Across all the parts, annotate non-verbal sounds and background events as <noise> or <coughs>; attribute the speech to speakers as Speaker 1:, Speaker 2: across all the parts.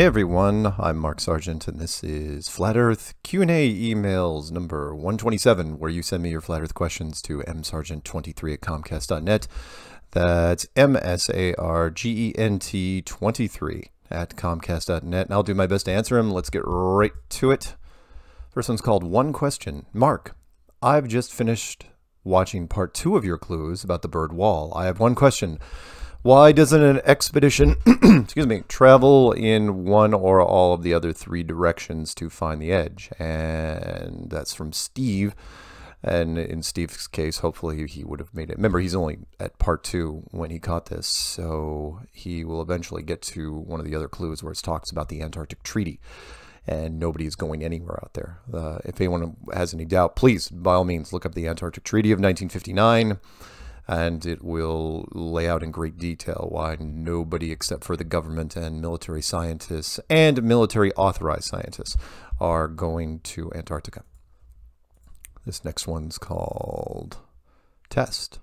Speaker 1: Hey everyone, I'm Mark Sargent and this is Flat Earth Q&A emails number 127 where you send me your Flat Earth questions to msargent23 at comcast.net. That's M-S-A-R-G-E-N-T 23 at comcast.net and I'll do my best to answer them. Let's get right to it. First one's called One Question. Mark, I've just finished watching part two of your clues about the bird wall. I have one question. Why doesn't an expedition, <clears throat> excuse me, travel in one or all of the other three directions to find the edge? And that's from Steve. And in Steve's case, hopefully he would have made it. Remember, he's only at part two when he caught this, so he will eventually get to one of the other clues where it talks about the Antarctic Treaty. And nobody is going anywhere out there. Uh, if anyone has any doubt, please, by all means, look up the Antarctic Treaty of 1959 and it will lay out in great detail why nobody except for the government and military scientists and military authorized scientists are going to Antarctica. This next one's called Test.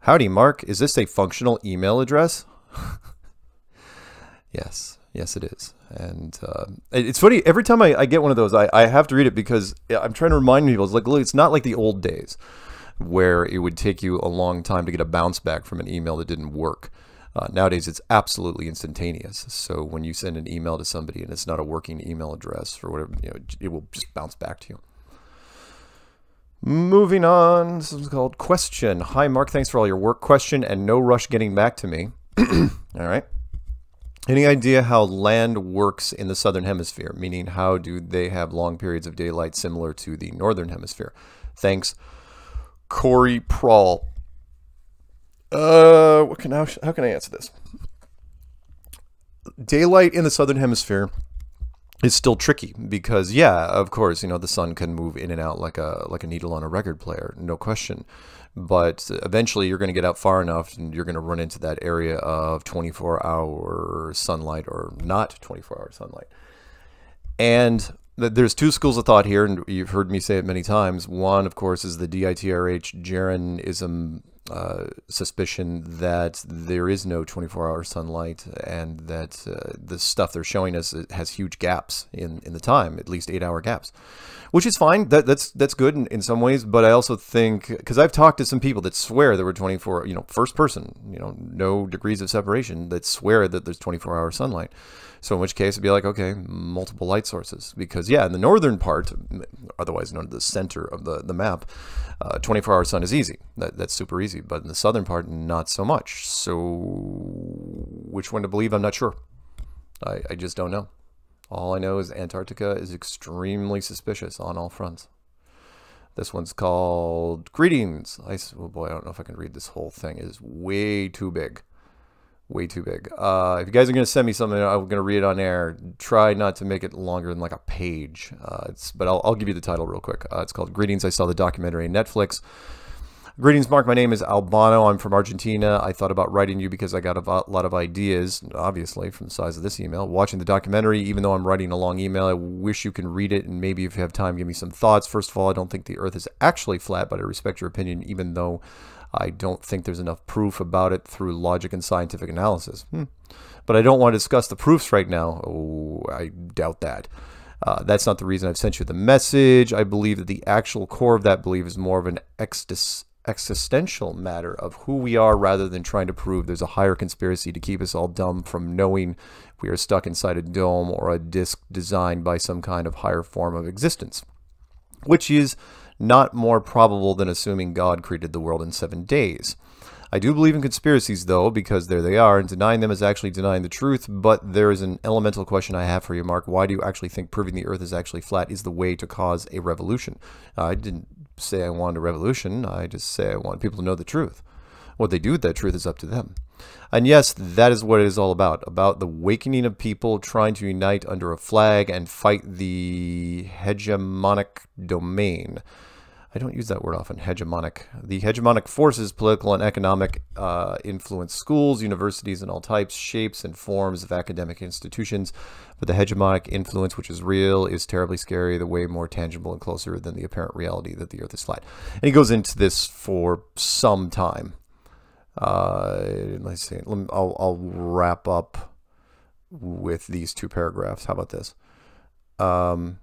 Speaker 1: Howdy, Mark. Is this a functional email address? <laughs> yes, yes, it is. And uh, it's funny, every time I, I get one of those, I, I have to read it because I'm trying to remind people, it's like, look, it's not like the old days where it would take you a long time to get a bounce back from an email that didn't work. Uh, nowadays, it's absolutely instantaneous. So when you send an email to somebody and it's not a working email address or whatever, you know, it will just bounce back to you. Moving on, this is called Question. Hi, Mark. Thanks for all your work. Question and no rush getting back to me. <clears throat> all right. Any idea how land works in the southern hemisphere? Meaning, how do they have long periods of daylight similar to the northern hemisphere? Thanks. Corey Prawl. Uh, what can how, how can I answer this? Daylight in the southern hemisphere is still tricky because yeah, of course, you know the sun can move in and out like a like a needle on a record player, no question. But eventually, you're going to get out far enough, and you're going to run into that area of 24-hour sunlight or not 24-hour sunlight. And there's two schools of thought here, and you've heard me say it many times. One, of course, is the DITRH Jeranism uh, suspicion that there is no 24-hour sunlight, and that uh, the stuff they're showing us has huge gaps in, in the time, at least eight-hour gaps, which is fine. That, that's that's good in, in some ways, but I also think because I've talked to some people that swear there were 24, you know, first person, you know, no degrees of separation that swear that there's 24-hour sunlight. So in which case it'd be like, okay, multiple light sources. Because yeah, in the northern part, otherwise known as the center of the, the map, 24-hour uh, sun is easy. That, that's super easy. But in the southern part, not so much. So which one to believe, I'm not sure. I, I just don't know. All I know is Antarctica is extremely suspicious on all fronts. This one's called Greetings. I, oh boy, I don't know if I can read this whole thing. It is way too big way too big. Uh, if you guys are going to send me something, I'm going to read it on air. Try not to make it longer than like a page. Uh, but I'll, I'll, give you the title real quick. Uh, it's called Greetings. I saw the documentary on Netflix. Greetings, Mark. My name is Albano. I'm from Argentina. I thought about writing you because I got a lot of ideas, obviously, from the size of this email. Watching the documentary, even though I'm writing a long email, I wish you can read it and maybe if you have time, give me some thoughts. First of all, I don't think the Earth is actually flat, but I respect your opinion, even though I don't think there's enough proof about it through logic and scientific analysis. Hmm. But I don't want to discuss the proofs right now. Oh, I doubt that. Uh, that's not the reason I've sent you the message. I believe that the actual core of that belief is more of an existential matter of who we are rather than trying to prove there's a higher conspiracy to keep us all dumb from knowing we are stuck inside a dome or a disk designed by some kind of higher form of existence, which is not more probable than assuming God created the world in seven days. I do believe in conspiracies, though, because there they are, and denying them is actually denying the truth. But there is an elemental question I have for you, Mark. Why do you actually think proving the Earth is actually flat is the way to cause a revolution? Uh, I didn't say I want a revolution. I just say I want people to know the truth. What they do with that truth is up to them. And yes, that is what it is all about, about the awakening of people trying to unite under a flag and fight the hegemonic domain. I don't use that word often, hegemonic. The hegemonic forces, political and economic, uh, influence schools, universities, and all types, shapes, and forms of academic institutions. But the hegemonic influence, which is real, is terribly scary, the way more tangible and closer than the apparent reality that the earth is flat. And he goes into this for some time. Uh, let's see, I'll, I'll wrap up with these two paragraphs. How about this? Um,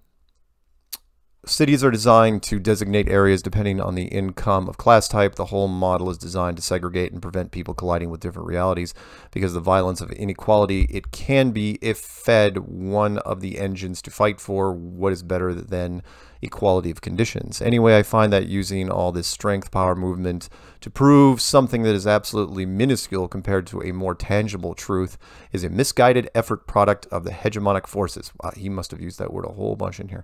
Speaker 1: Cities are designed to designate areas depending on the income of class type. The whole model is designed to segregate and prevent people colliding with different realities because the violence of inequality, it can be, if fed, one of the engines to fight for what is better than equality of conditions. Anyway, I find that using all this strength power movement to prove something that is absolutely minuscule compared to a more tangible truth is a misguided effort product of the hegemonic forces. Wow, he must have used that word a whole bunch in here.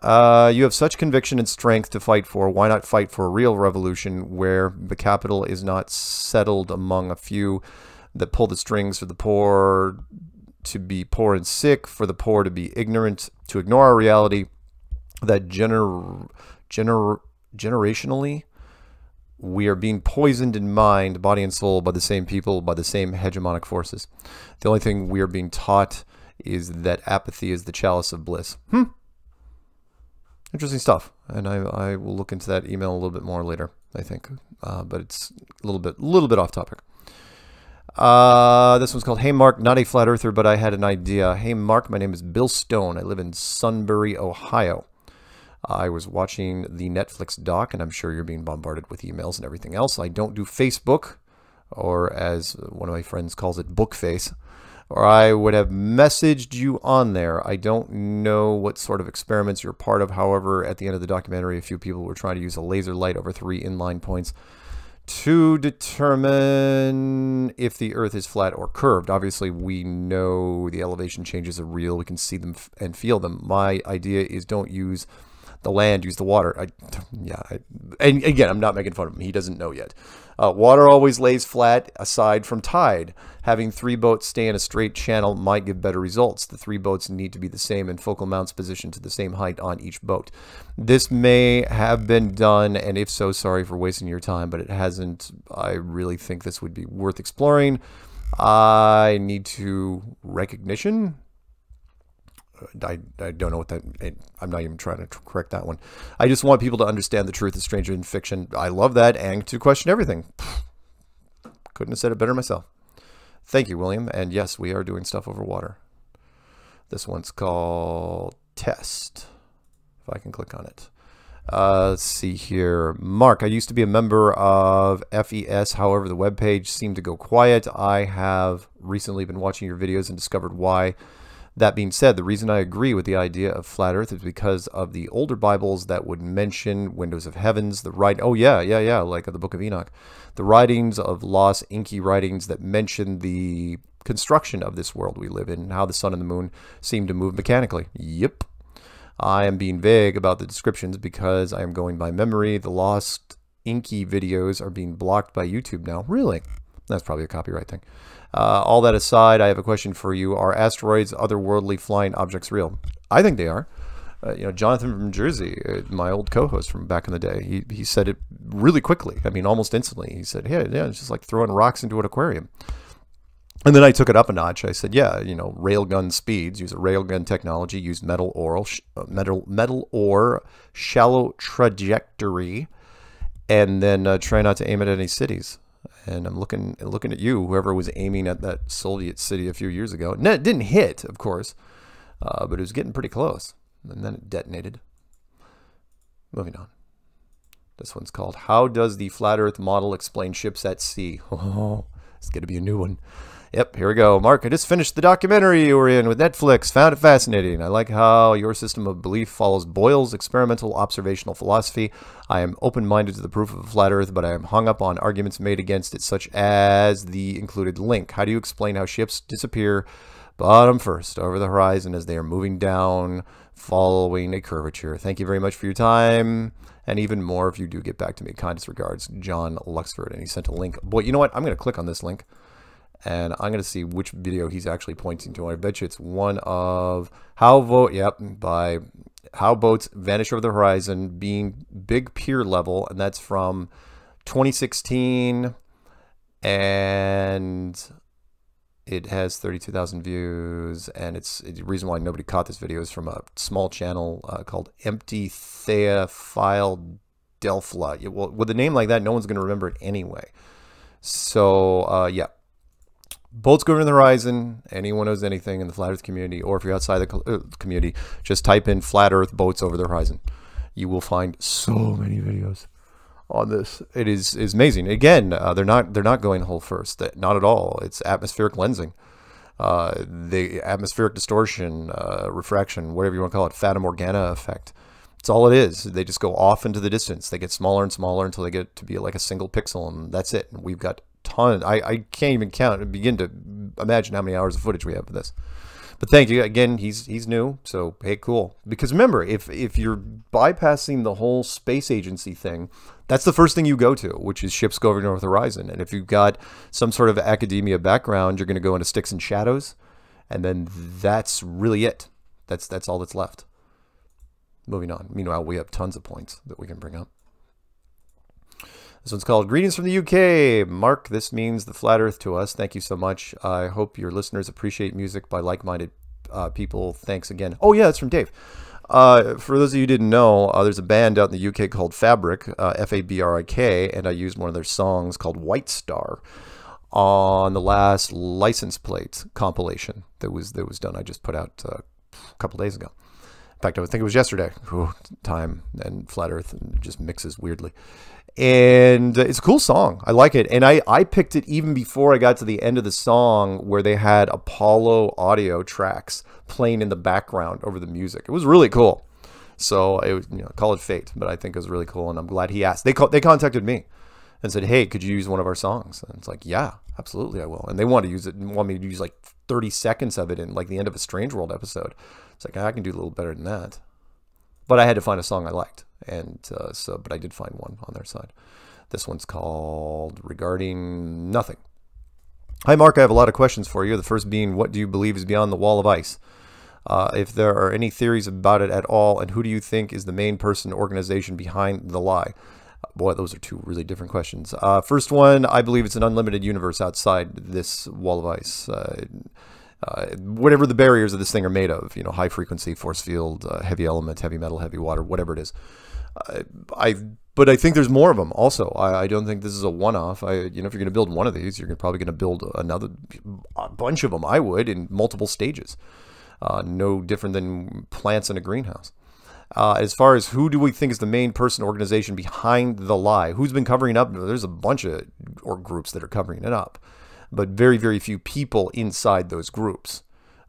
Speaker 1: Uh, you have such conviction and strength to fight for. Why not fight for a real revolution where the capital is not settled among a few that pull the strings for the poor to be poor and sick, for the poor to be ignorant, to ignore our reality that gener gener generationally we are being poisoned in mind, body, and soul by the same people, by the same hegemonic forces. The only thing we are being taught is that apathy is the chalice of bliss. Hmm interesting stuff. And I, I will look into that email a little bit more later, I think. Uh, but it's a little bit, a little bit off topic. Uh, this one's called Hey Mark, not a flat earther, but I had an idea. Hey Mark, my name is Bill Stone. I live in Sunbury, Ohio. I was watching the Netflix doc, and I'm sure you're being bombarded with emails and everything else. I don't do Facebook, or as one of my friends calls it, Bookface or I would have messaged you on there. I don't know what sort of experiments you're part of. However, at the end of the documentary, a few people were trying to use a laser light over three inline points to determine if the Earth is flat or curved. Obviously, we know the elevation changes are real. We can see them and feel them. My idea is don't use the land, use the water. I, yeah, I, and again, I'm not making fun of him. He doesn't know yet. Uh, water always lays flat aside from tide. Having three boats stay in a straight channel might give better results. The three boats need to be the same and focal mounts positioned to the same height on each boat. This may have been done, and if so, sorry for wasting your time, but it hasn't. I really think this would be worth exploring. I need to recognition I, I don't know what that, I'm not even trying to correct that one. I just want people to understand the truth is stranger than fiction. I love that and to question everything. <sighs> Couldn't have said it better myself. Thank you, William. And yes, we are doing stuff over water. This one's called Test. If I can click on it. Uh, let's see here. Mark, I used to be a member of FES. However, the web page seemed to go quiet. I have recently been watching your videos and discovered why that being said, the reason I agree with the idea of flat Earth is because of the older Bibles that would mention windows of heavens, the right. Oh yeah, yeah, yeah, like the Book of Enoch, the writings of lost inky writings that mention the construction of this world we live in, how the sun and the moon seem to move mechanically. Yep. I am being vague about the descriptions because I am going by memory. The lost inky videos are being blocked by YouTube now. Really? That's probably a copyright thing. Uh, all that aside, I have a question for you. Are asteroids, otherworldly flying objects real? I think they are. Uh, you know, Jonathan from Jersey, uh, my old co-host from back in the day, he, he said it really quickly. I mean, almost instantly. He said, yeah, yeah, it's just like throwing rocks into an aquarium. And then I took it up a notch. I said, yeah, you know, railgun speeds, use a railgun technology, use metal ore, uh, metal, metal ore, shallow trajectory, and then uh, try not to aim at any cities and I'm looking looking at you, whoever was aiming at that Soviet city a few years ago. And it didn't hit, of course, uh, but it was getting pretty close. And then it detonated. Moving on. This one's called How Does the Flat Earth Model Explain Ships at Sea? <laughs> Oh, it's going to be a new one. Yep, here we go. Mark, I just finished the documentary you were in with Netflix. Found it fascinating. I like how your system of belief follows Boyle's experimental observational philosophy. I am open minded to the proof of a flat earth, but I am hung up on arguments made against it, such as the included link. How do you explain how ships disappear bottom first over the horizon as they are moving down following a curvature? Thank you very much for your time. And even more if you do get back to me. Kindest regards, John Luxford. And he sent a link. Boy, you know what? I'm going to click on this link and I'm going to see which video he's actually pointing to. I bet you it's one of how vote, yep, by how boats vanish over the horizon being big pier level, and that's from 2016, and it has 32,000 views, and it's the reason why nobody caught this video is from a small channel uh, called Empty Thea File Delphla. Well, with a name like that, no one's going to remember it anyway. So, uh, yeah, boats go over the horizon. Anyone knows anything in the flat Earth community, or if you're outside the uh, community, just type in flat Earth boats over the horizon. You will find so many videos on this. It is is amazing. Again, uh, they're not they're not going hull first. Not at all. It's atmospheric lensing. Uh, the atmospheric distortion, uh, refraction, whatever you want to call it, Fata Morgana effect. It's all it is. They just go off into the distance. They get smaller and smaller until they get to be like a single pixel, and that's it. We've got ton. I, I can't even count and begin to imagine how many hours of footage we have for this. But thank you again. He's he's new, so hey, cool. Because remember, if if you're bypassing the whole space agency thing, that's the first thing you go to, which is ships go over North Horizon. And if you've got some sort of academia background, you're going to go into sticks and shadows, and then that's really it. That's that's all that's left. Moving on. Meanwhile, we have tons of points that we can bring up. This one's called Greetings from the UK. Mark, this means the flat earth to us. Thank you so much. I hope your listeners appreciate music by like minded uh, people. Thanks again. Oh, yeah, it's from Dave. Uh, for those of you who didn't know, uh, there's a band out in the UK called Fabrik, uh, F A B R I K, and I used one of their songs called White Star on the last license plate compilation that was that was done. I just put out uh, a couple days ago. In fact, I think it was yesterday. Ooh, time and flat Earth and just mixes weirdly and uh, it's a cool song. I like it, and I I picked it even before I got to the end of the song where they had Apollo audio tracks playing in the background over the music. It was really cool. So it was, you know, call it fate, but I think it was really cool, and I'm glad he asked. They they contacted me and said, "Hey, could you use one of our songs?" And it's like, "Yeah, absolutely, I will." And they want to use it, and want me to use like 30 seconds of it in like the end of a Strange World episode. It's like ah, I can do a little better than that, but I had to find a song I liked and uh, so but I did find one on their side. This one's called Regarding Nothing. Hi, Mark. I have a lot of questions for you. The first being, what do you believe is beyond the wall of ice? Uh, if there are any theories about it at all, and who do you think is the main person organization behind the lie? Boy, those are two really different questions. Uh, first one, I believe it's an unlimited universe outside this wall of ice. Uh, uh, whatever the barriers of this thing are made of, you know, high frequency, force field, uh, heavy element, heavy metal, heavy water, whatever it is. I but I think there's more of them. Also, I, I don't think this is a one-off. I you know if you're going to build one of these, you're probably going to build another bunch of them. I would in multiple stages. Uh, no different than plants in a greenhouse. Uh, as far as who do we think is the main person organization behind the lie? Who's been covering up? There's a bunch of or groups that are covering it up, but very very few people inside those groups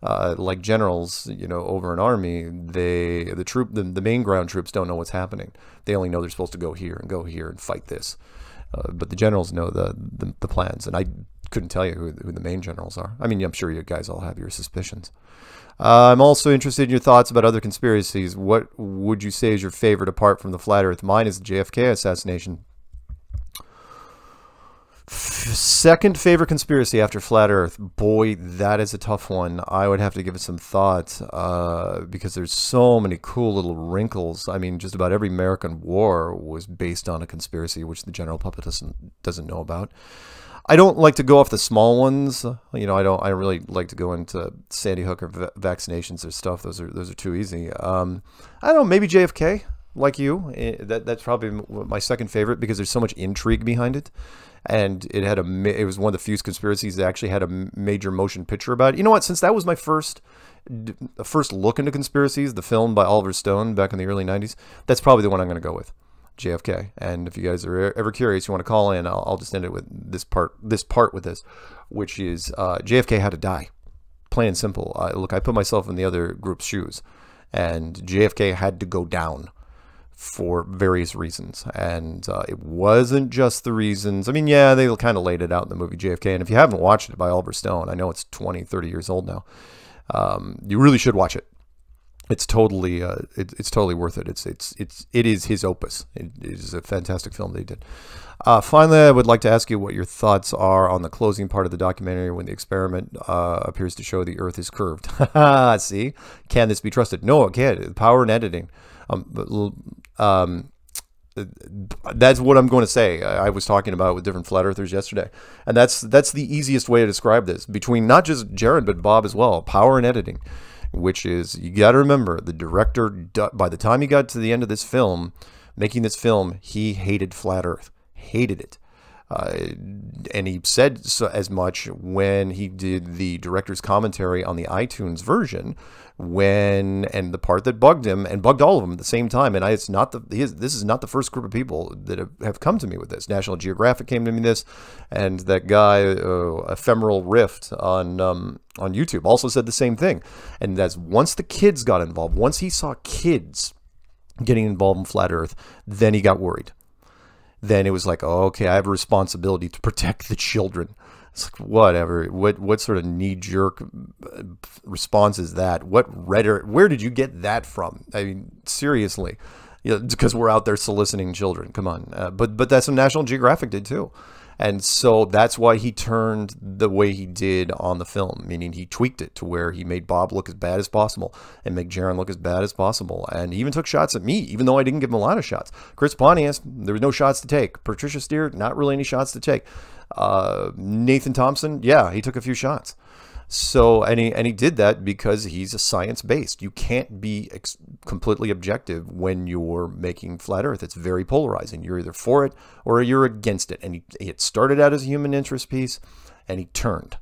Speaker 1: uh, like generals, you know, over an army, they the troop the, the main ground troops don't know what's happening. They only know they're supposed to go here and go here and fight this. Uh, but the generals know the, the, the plans, and I couldn't tell you who, who the main generals are. I mean, I'm sure you guys all have your suspicions. Uh, I'm also interested in your thoughts about other conspiracies. What would you say is your favorite apart from the flat Earth? Mine is the JFK assassination. Second favorite conspiracy after Flat Earth. Boy, that is a tough one. I would have to give it some thought uh, because there's so many cool little wrinkles. I mean, just about every American war was based on a conspiracy which the general public doesn't doesn't know about. I don't like to go off the small ones. You know, I don't. I really like to go into Sandy Hook or vaccinations or stuff. Those are those are too easy. Um, I don't know. Maybe JFK, like you. Eh, that that's probably my second favorite because there's so much intrigue behind it and it had a it was one of the few conspiracies that actually had a major motion picture about it. You know what? Since that was my first first look into conspiracies, the film by Oliver Stone back in the early '90s, that's probably the one I'm going to go with. JFK. And if you guys are ever curious, you want to call in, I'll, I'll just end it with this part. This part with this, which is uh, JFK had to die, plain and simple. Uh, look, I put myself in the other group's shoes, and JFK had to go down for various reasons. And uh, it wasn't just the reasons. I mean, yeah, they kind of laid it out in the movie JFK. And if you haven't watched it by Oliver Stone, I know it's 20, 30 years old now. Um, you really should watch it. It's totally, uh, it, it's totally worth it. It's, it's, it's, it is his opus. it is a fantastic film that he did. Uh, finally, I would like to ask you what your thoughts are on the closing part of the documentary when the experiment uh, appears to show the Earth is curved. <laughs> See, can this be trusted? No, it can't. Power and editing. Um, um, that's what I'm going to say. I was talking about with different flat earthers yesterday, and that's that's the easiest way to describe this between not just Jeran but Bob as well. Power and editing, which is you got to remember the director. By the time he got to the end of this film, making this film, he hated flat Earth, hated it. Uh, and he said so, as much when he did the director's commentary on the iTunes version. When and the part that bugged him and bugged all of them at the same time. And I, it's not the is, this is not the first group of people that have, have, come to me with this. National Geographic came to me this, and that guy uh, Ephemeral Rift on um, on YouTube also said the same thing. And that's once the kids got involved, once he saw kids getting involved in flat Earth, then he got worried then it was like, oh, okay, I have a responsibility to protect the children. It's like whatever. What what sort of knee jerk uh, response is that? What rhetoric? Where did you get that from? I mean, seriously, you know, because we're out there soliciting children. Come on, uh, but but that's what National Geographic did too. And so that's why he turned the way he did on the film, meaning he tweaked it to where he made Bob look as bad as possible and make Jeran look as bad as possible. And he even took shots at me, even though I didn't give him a lot of shots. Chris Pontius, there was no shots to take. Patricia Steere, not really any shots to take. Uh, Nathan Thompson, yeah, he took a few shots. So, and he, and he did that because he's a science based. You can't be completely objective when you're making flat Earth. It's very polarizing. You're either for it or you're against it. And he, it started out as a human interest piece and he turned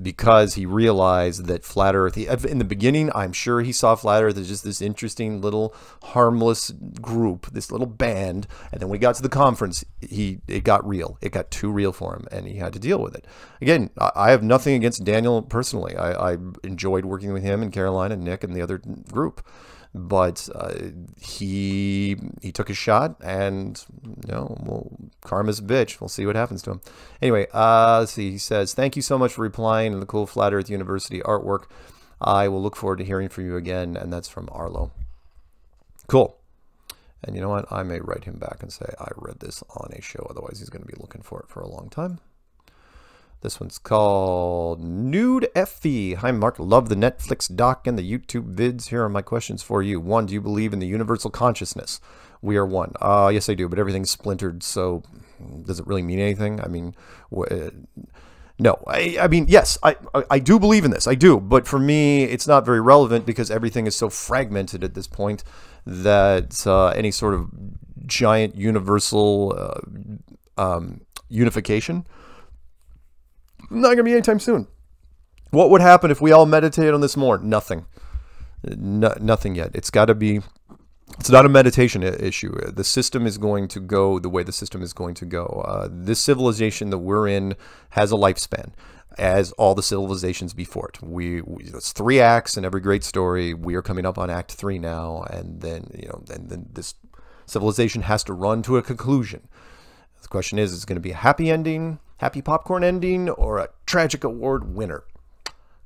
Speaker 1: because he realized that flat earth he, in the beginning i'm sure he saw flat earth as just this interesting little harmless group this little band. And then when he got to the conference he it got real. It got too real for him and he had to deal with it. Again i have nothing against daniel personally. I, I enjoyed working with him and caroline and nick and the other group but uh, he he took his shot, and you know, well, karma's a bitch. We'll see what happens to him. Anyway, uh, let's see. He says, "Thank you so much for replying and the cool Flat Earth University artwork. I will look forward to hearing from you again." And that's from Arlo. Cool. And you know what? I may write him back and say I read this on a show. Otherwise, he's going to be looking for it for a long time. This one's called Nude Effie. Hi, Mark. Love the Netflix doc and the YouTube vids. Here are my questions for you. One, do you believe in the universal consciousness? We are one. Uh, yes, I do, but everything's splintered, so does it really mean anything? I mean, uh, no. I, I mean, yes, I, I do believe in this. I do. But for me, it's not very relevant because everything is so fragmented at this point that uh, any sort of giant universal uh, um, unification not going to be anytime soon. What would happen if we all meditated on this more? Nothing. No, nothing yet. It's got to be. It's not a meditation issue. The system is going to go the way the system is going to go. Uh, this civilization that we're in has a lifespan, as all the civilizations before it. We, we it's three acts in every great story. We are coming up on Act three now, and then you know, and then this civilization has to run to a conclusion. The question is, is it going to be a happy ending? happy popcorn ending or a tragic award winner.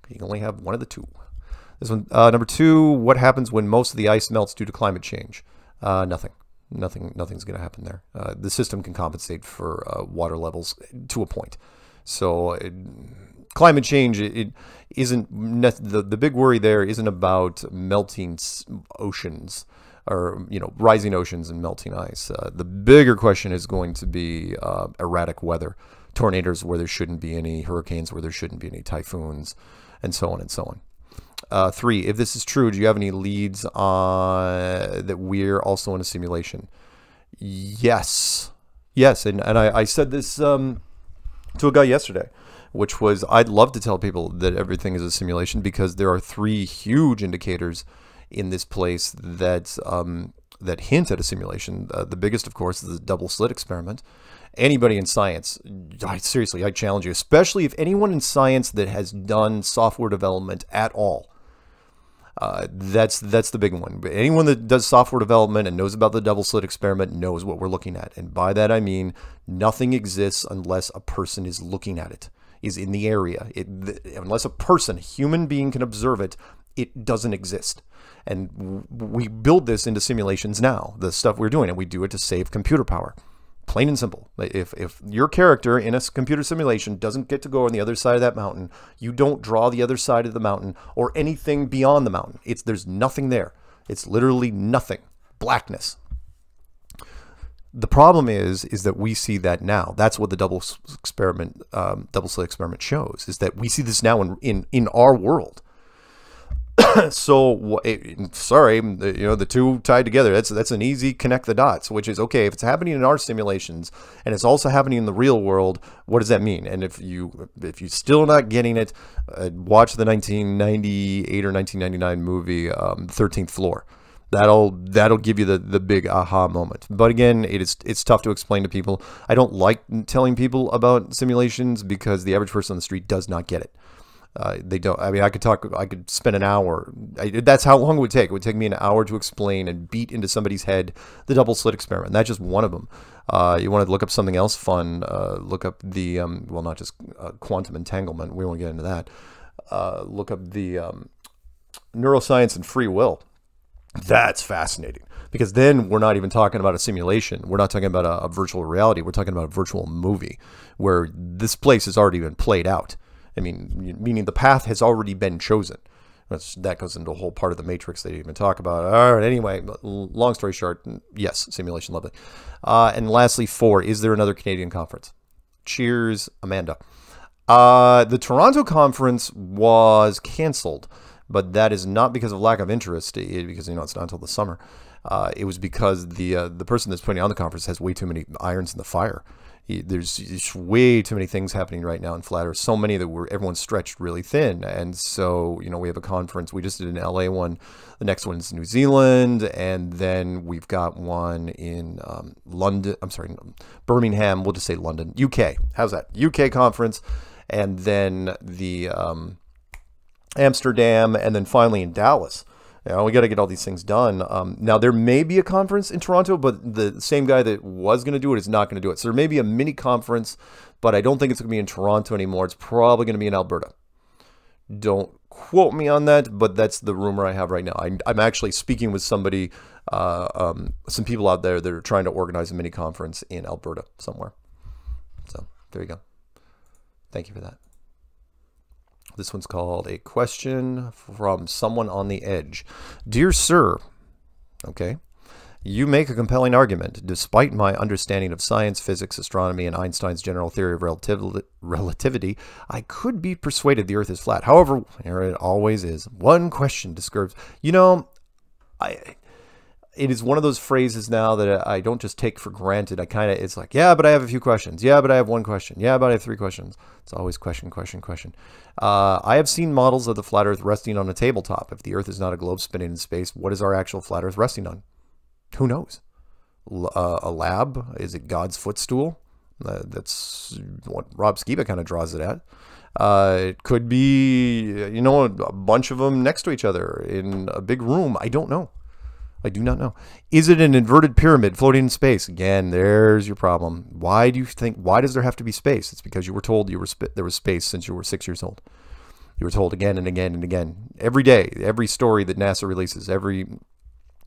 Speaker 1: You can only have one of the two. This one, uh, number two, what happens when most of the ice melts due to climate change? Uh, nothing. Nothing. Nothing's going to happen there. Uh, the system can compensate for uh, water levels to a point. So it, climate change it, isn't the the big worry there isn't about melting oceans or you know rising oceans and melting ice. Uh, the bigger question is going to be uh, erratic weather tornadoes where there shouldn't be any, hurricanes where there shouldn't be any, typhoons, and so on and so on. Uh, three, if this is true, do you have any leads on that we're also in a simulation? Yes. Yes. And, and I, I said this um, to a guy yesterday, which was I'd love to tell people that everything is a simulation because there are three huge indicators in this place that um, that hint at a simulation. Uh, the biggest, of course, is the double slit experiment, anybody in science, I, seriously, I challenge you, especially if anyone in science that has done software development at all. Uh, that's that's the big one. But anyone that does software development and knows about the double slit experiment knows what we're looking at. And by that I mean nothing exists unless a person is looking at it, is in the area. It, unless a person, a human being, can observe it, it doesn't exist. And we build this into simulations now, the stuff we're doing, and we do it to save computer power. Plain and simple. If, if your character in a computer simulation doesn't get to go on the other side of that mountain, you don't draw the other side of the mountain or anything beyond the mountain. It's there's nothing there. It's literally nothing. Blackness. The problem is, is that we see that now. That's what the double experiment, um, double slit experiment shows. Is that we see this now in in in our world. <coughs> so it, sorry, you know the two tied together. That's that's an easy connect the dots, which is okay if it's happening in our simulations and it's also happening in the real world. What does that mean? And if you if you're still not getting it, uh, watch the 1998 or 1999 movie um, 13th Floor. That'll that'll give you the the big aha moment. But again, it is it's tough to explain to people. I don't like telling people about simulations because the average person on the street does not get it. Uh, they don't. I mean, I could talk. I could spend an hour. I, that's how long it would take. It would take me an hour to explain and beat into somebody's head the double slit experiment. That's just one of them. Uh, you want to look up something else fun? Uh, look up the um, well, not just uh, quantum entanglement. We won't get into that. Uh, look up the um, neuroscience and free will. That's fascinating because then we're not even talking about a simulation. We're not talking about a, a virtual reality. We're talking about a virtual movie where this place has already been played out I mean, meaning the path has already been chosen. That's, that goes into a whole part of the matrix they didn't even talk about. All right, anyway, long story short, yes, simulation, lovely. Uh, and lastly, four, is there another Canadian conference? Cheers, Amanda. Uh, the Toronto conference was canceled, but that is not because of lack of interest, it, because, you know, it's not until the summer. Uh, it was because the uh, the person that's putting on the conference has way too many irons in the fire there's, way too many things happening right now in flat earth so many that we're everyone's stretched really thin. And so you know we have a conference. We just did an la one. The next one is new zealand. And then we've got one in um, london i'm sorry birmingham. We'll just say london. Uk how's that? Uk conference. And then the um, amsterdam. And then finally in dallas you know, we got to get all these things done. Um, now, there may be a conference in Toronto, but the same guy that was going to do it is not going to do it. So there may be a mini conference, but I don't think it's going to be in Toronto anymore. It's probably going to be in Alberta. Don't quote me on that, but that's the rumor I have right now. I, am actually speaking with somebody, uh, um, some people out there that are trying to organize a mini conference in Alberta somewhere. So there you go. Thank you for that. This one's called A Question from Someone on the Edge. Dear Sir, okay, you make a compelling argument. Despite my understanding of science, physics, astronomy, and Einstein's general theory of relativity, I could be persuaded the Earth is flat. However, it always is. One question disturbs. You know, I it is one of those phrases now that I don't just take for granted. I kind of, it's like, yeah, but I have a few questions. Yeah, but I have one question. Yeah, but I have three questions. It's always question, question, question. Uh, I have seen models of the flat Earth resting on a tabletop. If the Earth is not a globe spinning in space, what is our actual flat Earth resting on? Who knows? L uh, a lab? Is it God's footstool? Uh, that's what Rob Skiba kind of draws it at. Uh, it could be, you know, a bunch of them next to each other in a big room. I don't know. I do not know. Is it an inverted pyramid floating in space? Again, there's your problem. Why do you think? Why does there have to be space? It's because you were told you were there was space since you were six years old. You were told again and again and again every day, every story that NASA releases, every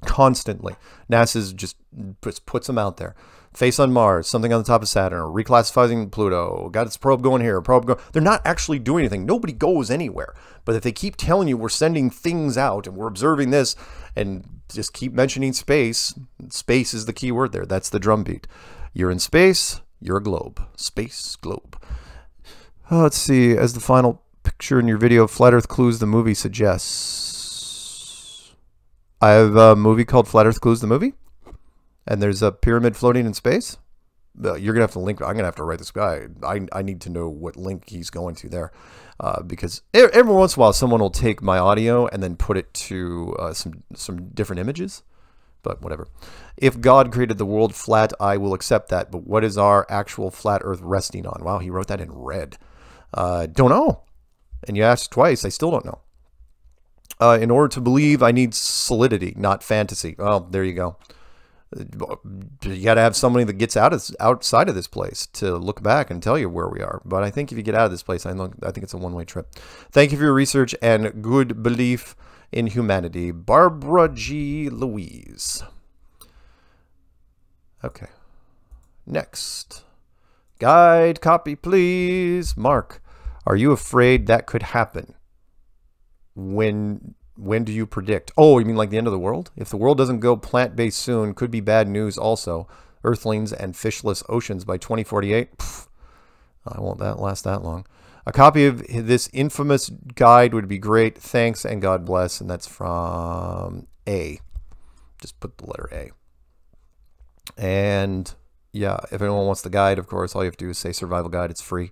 Speaker 1: constantly. NASA's just puts, puts them out there. Face on Mars, something on the top of Saturn, reclassifying Pluto, got its probe going here, probe going. They're not actually doing anything. Nobody goes anywhere. But if they keep telling you we're sending things out and we're observing this and just keep mentioning space, space is the key word there. That's the drumbeat. You're in space, you're a globe. Space, globe. Oh, let's see. As the final picture in your video, Flat Earth Clues, the movie suggests. I have a movie called Flat Earth Clues, the movie and there's a pyramid floating in space, uh, you're gonna have to link. I'm gonna have to write this guy. I, I need to know what link he's going to there, uh, because every once in a while someone will take my audio and then put it to uh, some some different images. But whatever. If God created the world flat, I will accept that. But what is our actual flat Earth resting on? Wow, he wrote that in red. Uh, don't know. And you asked twice. I still don't know. Uh, in order to believe, I need solidity, not fantasy. Well, there you go you got to have somebody that gets out of outside of this place to look back and tell you where we are. But I think if you get out of this place, I know I think it's a one-way trip. Thank you for your research and good belief in humanity, Barbara G. Louise. Okay, next guide copy, please. Mark, are you afraid that could happen when when do you predict? Oh, you mean like the end of the world? If the world doesn't go plant-based soon, could be bad news also. Earthlings and fishless oceans by 2048. Pff, I won't that last that long. A copy of this infamous guide would be great. Thanks and God bless. And that's from A. Just put the letter A. And yeah, if anyone wants the guide, of course, all you have to do is say survival guide. It's free.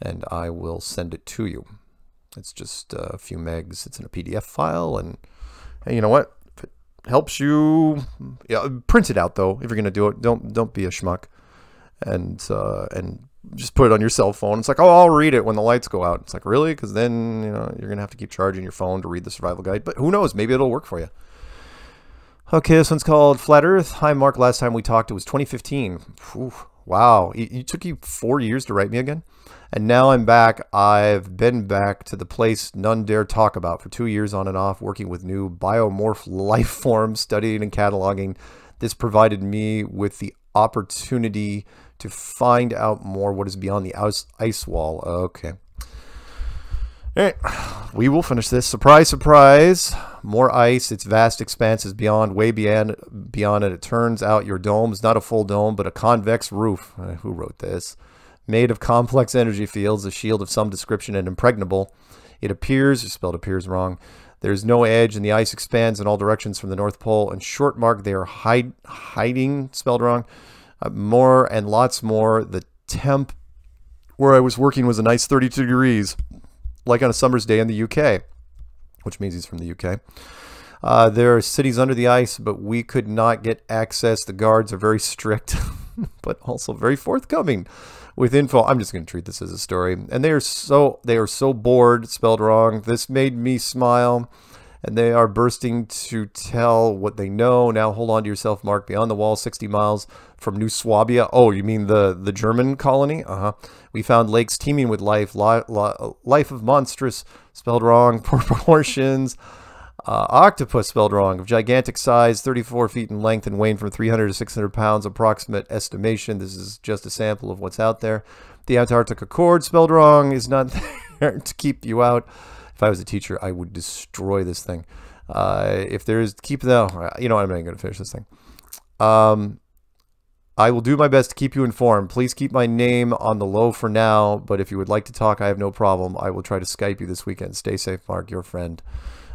Speaker 1: And I will send it to you. It's just a few megs. It's in a PDF file. And, and you know what? If it helps you, yeah, print it out though. If you're gonna do it, don't don't be a schmuck. And uh, and just put it on your cell phone. It's like, oh, I'll read it when the lights go out. It's like, really? Because then you know you're gonna have to keep charging your phone to read the survival guide. But who knows? Maybe it'll work for you. Okay, this one's called Flat Earth. Hi, Mark. Last time we talked, it was 2015. Whew, wow, it, it took you four years to write me again, and now I'm back. I've been back to the place none dare talk about for two years on and off, working with new biomorph <laughs> life forms, studying and cataloging. This provided me with the opportunity to find out more what is beyond the ice, ice wall. Okay. We will finish this. Surprise, surprise. More ice. Its vast expanses beyond, way beyond, beyond it. It turns out your dome is not a full dome, but a convex roof. Uh, who wrote this? Made of complex energy fields, a shield of some description and impregnable. It appears, spelled appears wrong. There's no edge, and the ice expands in all directions from the North Pole. And short mark, they are hide, hiding, spelled wrong. Uh, more and lots more. The temp where I was working was a nice 32 degrees, like on a summer's day in the UK, which means he's from the UK. Uh, there are cities under the ice, but we could not get access. The guards are very strict, <laughs> but also very forthcoming with info. I'm just going to treat this as a story. And they are so they are so bored, spelled wrong. This made me smile and they are bursting to tell what they know. Now hold on to yourself, Mark. Beyond the wall, 60 miles from New Swabia. Oh, you mean the, the German colony? Uh-huh. We found lakes teeming with life, li li life of monstrous, spelled wrong, <laughs> proportions. Uh, octopus spelled wrong, of gigantic size, 34 feet in length and weighing from 300 to 600 pounds, approximate estimation. This is just a sample of what's out there. The Antarctic Accord spelled wrong is not <laughs> there to keep you out. If I was a teacher, I would destroy this thing. Uh, if there's keep the, you know, I'm not going to finish this thing. Um, I will do my best to keep you informed. Please keep my name on the low for now, but if you would like to talk, I have no problem. I will try to Skype you this weekend. Stay safe, Mark, your friend.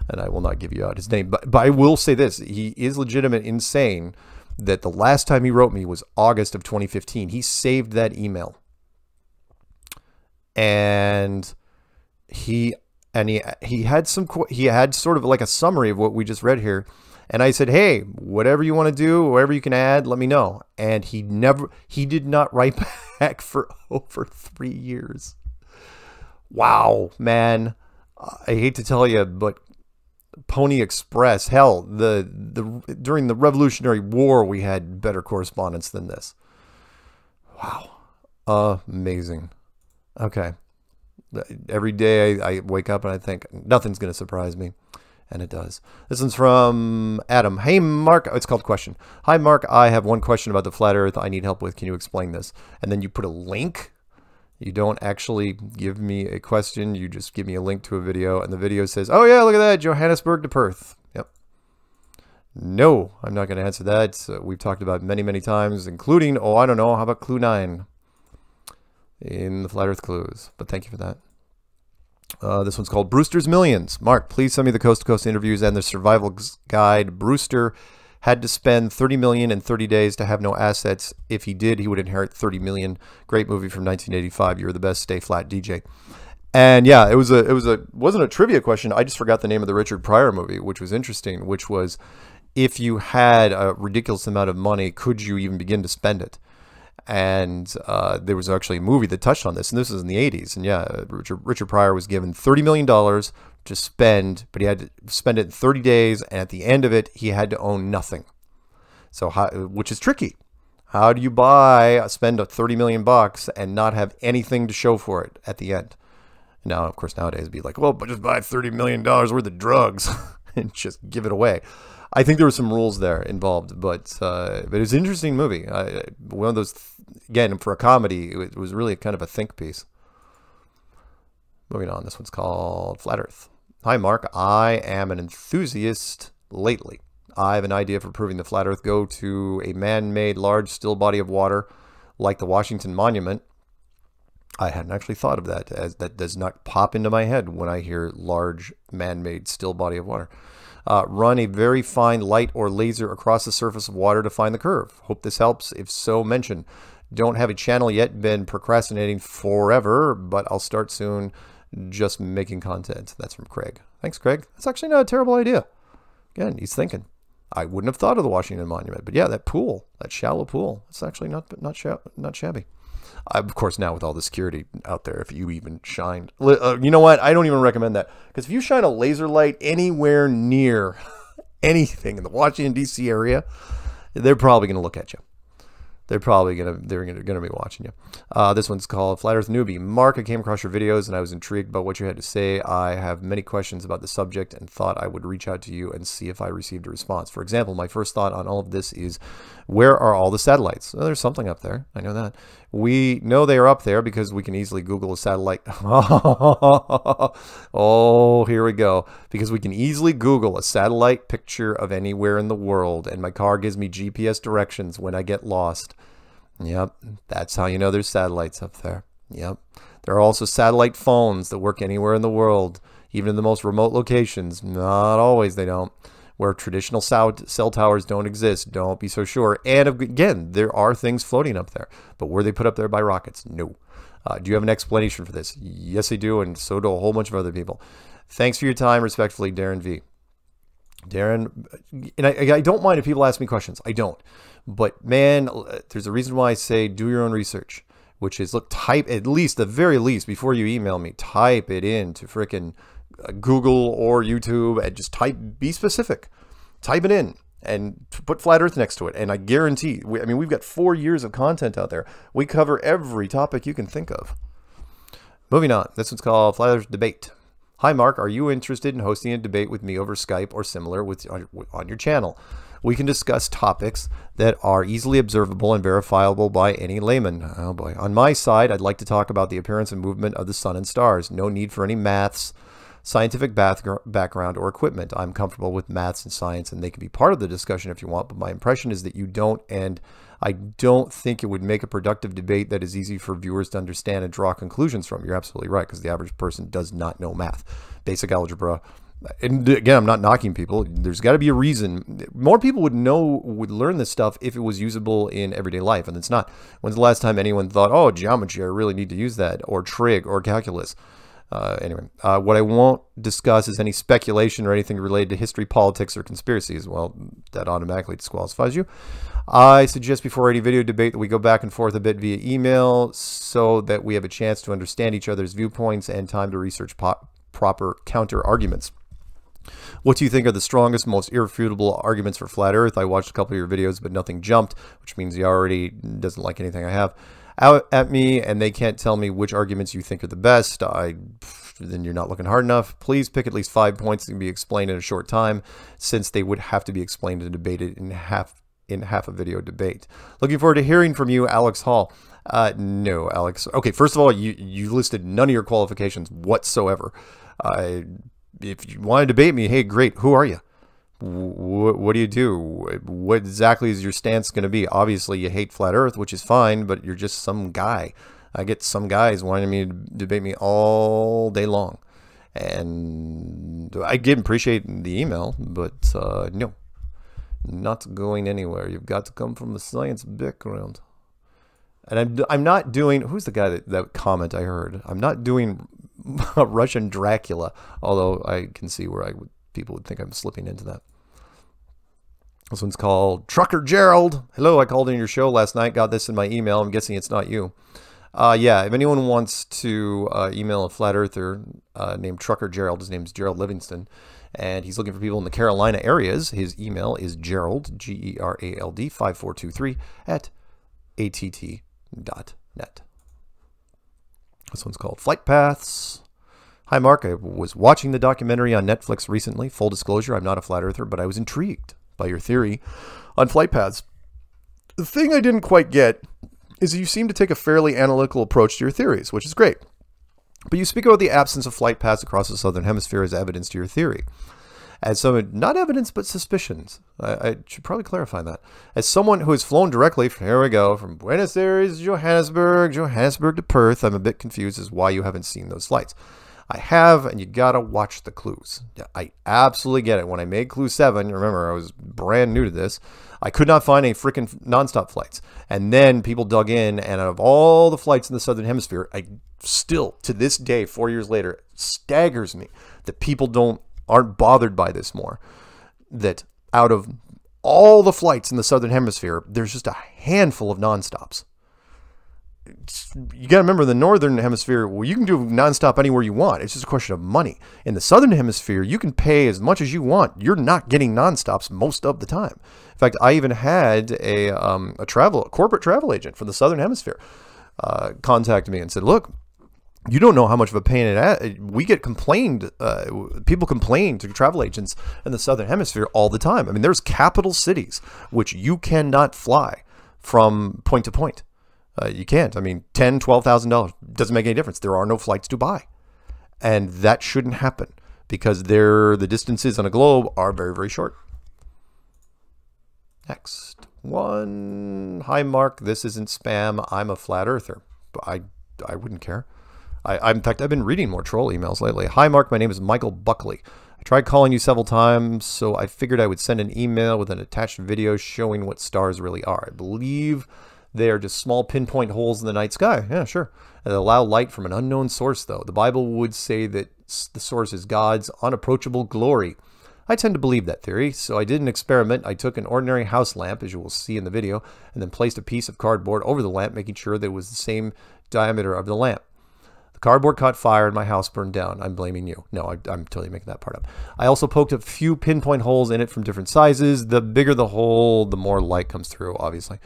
Speaker 1: And I will not give you out his name. But, but I will say this. He is legitimate insane that the last time he wrote me was August of 2015. He saved that email. And he and he he had some he had sort of like a summary of what we just read here and I said, "Hey, whatever you want to do, whatever you can add, let me know." And he never he did not write <laughs> back for over 3 years. Wow, man. I hate to tell you, but Pony Express, hell, the the during the Revolutionary War we had better correspondence than this. Wow. Amazing. Okay. Every day I, I wake up and I think nothing's going to surprise me. And it does. This one's from Adam. Hey, Mark. It's called Question. Hi, Mark. I have one question about the flat earth I need help with. Can you explain this? And then you put a link. You don't actually give me a question. You just give me a link to a video. And the video says, oh, yeah, look at that. Johannesburg to Perth. Yep. No, I'm not going to answer that. Uh, we've talked about many, many times, including, oh, I don't know, how about Clue 9? In the Flat Earth Clues. But thank you for that. Uh, this one's called Brewster's Millions. Mark, please send me the coast to coast interviews and the survival guide. Brewster had to spend 30 million in 30 days to have no assets. If he did, he would inherit 30 million. Great movie from 1985. You're the best. Stay flat, DJ. And yeah, it was a it was a wasn't a trivia question. I just forgot the name of the Richard Pryor movie, which was interesting. Which was, if you had a ridiculous amount of money, could you even begin to spend it? And uh, there was actually a movie that touched on this, and this was in the 80s. And yeah, Richard, Richard Pryor was given $30 million to spend, but he had to spend it in 30 days, and at the end of it, he had to own nothing. So, how, which is tricky. How do you buy, spend a 30 million bucks and not have anything to show for it at the end? Now, of course, nowadays it'd be like, well, but just buy 30 million dollars worth of drugs <laughs> and just give it away. I think there were some rules there involved, but uh, but it was an interesting movie. I, one of those again for a comedy, it was really kind of a think piece. Moving on, this one's called Flat Earth. Hi, Mark. I am an enthusiast lately. I have an idea for proving the flat Earth. Go to a man-made large still body of water, like the Washington Monument, I hadn't actually thought of that, as that does not pop into my head when I hear large man-made still body of water. Uh, run a very fine light or laser across the surface of water to find the curve. Hope this helps. If so, mention. Don't have a channel yet, been procrastinating forever, but I'll start soon just making content. That's from Craig. Thanks, Craig. That's actually not a terrible idea. Again, he's thinking. I wouldn't have thought of the Washington Monument, but yeah, that pool, that shallow pool, it's actually not not not shabby. Of course, now with all the security out there, if you even shine, uh, you know what? I don't even recommend that because if you shine a laser light anywhere near <laughs> anything in the Washington D.C. area, they're probably going to look at you they're probably gonna they're gonna, gonna be watching you. Uh, this one's called Flat Earth Newbie. Mark, I came across your videos and I was intrigued by what you had to say. I have many questions about the subject and thought I would reach out to you and see if I received a response. For example, my first thought on all of this is, where are all the satellites? Well, there's something up there. I know that. We know they are up there because we can easily Google a satellite. <laughs> oh, here we go. Because we can easily Google a satellite picture of anywhere in the world, and my car gives me GPS directions when I get lost. Yep, that's how you know there's satellites up there. Yep. There are also satellite phones that work anywhere in the world, even in the most remote locations. Not always they don't. Where traditional cell towers don't exist, don't be so sure. And again, there are things floating up there, but were they put up there by rockets? No. Uh, do you have an explanation for this? Yes, I do, and so do a whole bunch of other people. Thanks for your time. Respectfully, Darren V. Darren, and I, I don't mind if people ask me questions. I don't. But man, there's a reason why I say do your own research, which is look, type at least, the very least, before you email me, type it in to frickin' Uh, Google or YouTube and just type, be specific. Type it in and put flat earth next to it and i guarantee we, i mean we've got four years of content out there we cover every topic you can think of moving on this one's called flat earth debate hi mark are you interested in hosting a debate with me over skype or similar with on, on your channel we can discuss topics that are easily observable and verifiable by any layman. Oh boy. On my side, I'd like to talk about the appearance and movement of the sun and stars. No need for any maths, scientific background, or equipment. I'm comfortable with maths and science, and they can be part of the discussion if you want, but my impression is that you don't, and I don't think it would make a productive debate that is easy for viewers to understand and draw conclusions from. You're absolutely right, because the average person does not know math. Basic algebra, and again, I'm not knocking people. There's got to be a reason. More people would know, would learn this stuff if it was usable in everyday life, and it's not. When's the last time anyone thought, "Oh, geometry, I really need to use that," or trig, or calculus? Uh, anyway, uh, what I won't discuss is any speculation or anything related to history, politics, or conspiracies. Well, that automatically disqualifies you. I suggest before any video debate that we go back and forth a bit via email so that we have a chance to understand each other's viewpoints and time to research proper counter arguments. What do you think are the strongest, most irrefutable arguments for flat Earth? I watched a couple of your videos, but nothing jumped, which means he already doesn't like anything I have out at me, and they can't tell me which arguments you think are the best. I then you're not looking hard enough. Please pick at least five points that can be explained in a short time, since they would have to be explained and debated in half in half a video debate. Looking forward to hearing from you, Alex Hall. Uh, no, Alex. Okay, first of all, you you listed none of your qualifications whatsoever. If you want to debate me, hey, great. Who are you? What, do you do? What exactly is your stance going to be? Obviously, you hate flat Earth, which is fine, but you're just some guy. I get some guys wanting me to debate me all day long, and I did appreciate the email, but uh, no, not going anywhere. You've got to come from a science background. And I'm, I'm not doing, who's the guy that, that comment I heard? I'm not doing <laughs> Russian Dracula, although I can see where I would, people would think I'm slipping into that. This one's called Trucker Gerald. Hello, I called in your show last night, got this in my email. I'm guessing it's not you. Uh, yeah, if anyone wants to uh, email a flat earther uh, named Trucker Gerald, his name is Gerald Livingston, and he's looking for people in the Carolina areas. His email is gerald, G E R A L D, 5423 at att.net. This one's called Flight Paths. Hi, Mark. I was watching the documentary on Netflix recently. Full disclosure, I'm not a flat earther, but I was intrigued by your theory on flight paths. The thing I didn't quite get is you seem to take a fairly analytical approach to your theories, which is great. But you speak about the absence of flight paths across the southern hemisphere as evidence to your theory. As someone, not evidence, but suspicions. I, I, should probably clarify that. As someone who has flown directly, from, here we go, from Buenos Aires, Johannesburg, Johannesburg to Perth, I'm a bit confused as why you haven't seen those flights. I have, and you gotta watch the clues. I absolutely get it. When I made Clue 7, remember, I was brand new to this. I could not find any freaking nonstop flights. And then people dug in, and out of all the flights in the Southern Hemisphere, I still, to this day, four years later, staggers me that people don't aren't bothered by this more. That out of all the flights in the Southern Hemisphere, there's just a handful of nonstops you got to remember the northern hemisphere well you can do nonstop anywhere you want it's just a question of money in the southern hemisphere you can pay as much as you want you're not getting nonstops most of the time in fact i even had a, um, a travel a corporate travel agent from the southern hemisphere uh, contact me and said look you don't know how much of a pain it is. We get complained, uh, people complain to travel agents in the southern hemisphere all the time. I mean, there's capital cities which you cannot fly from point to point. Uh, you can't. I mean, ten, twelve thousand dollars doesn't make any difference. There are no flights to buy, and that shouldn't happen because there the distances on a globe are very, very short. Next one. Hi, Mark. This isn't spam. I'm a flat earther. I I wouldn't care. I, I in fact I've been reading more troll emails lately. Hi, Mark. My name is Michael Buckley. I tried calling you several times, so I figured I would send an email with an attached video showing what stars really are. I believe they are just small pinpoint holes in the night sky. Yeah, sure. And they allow light from an unknown source, though. The Bible would say that the source is God's unapproachable glory. I tend to believe that theory, so I did an experiment. I took an ordinary house lamp, as you will see in the video, and then placed a piece of cardboard over the lamp, making sure that it was the same diameter of the lamp. The cardboard caught fire and my house burned down. I'm blaming you. No, I, am totally making that part up. I also poked a few pinpoint holes in it from different sizes. The bigger the hole, the more light comes through, obviously.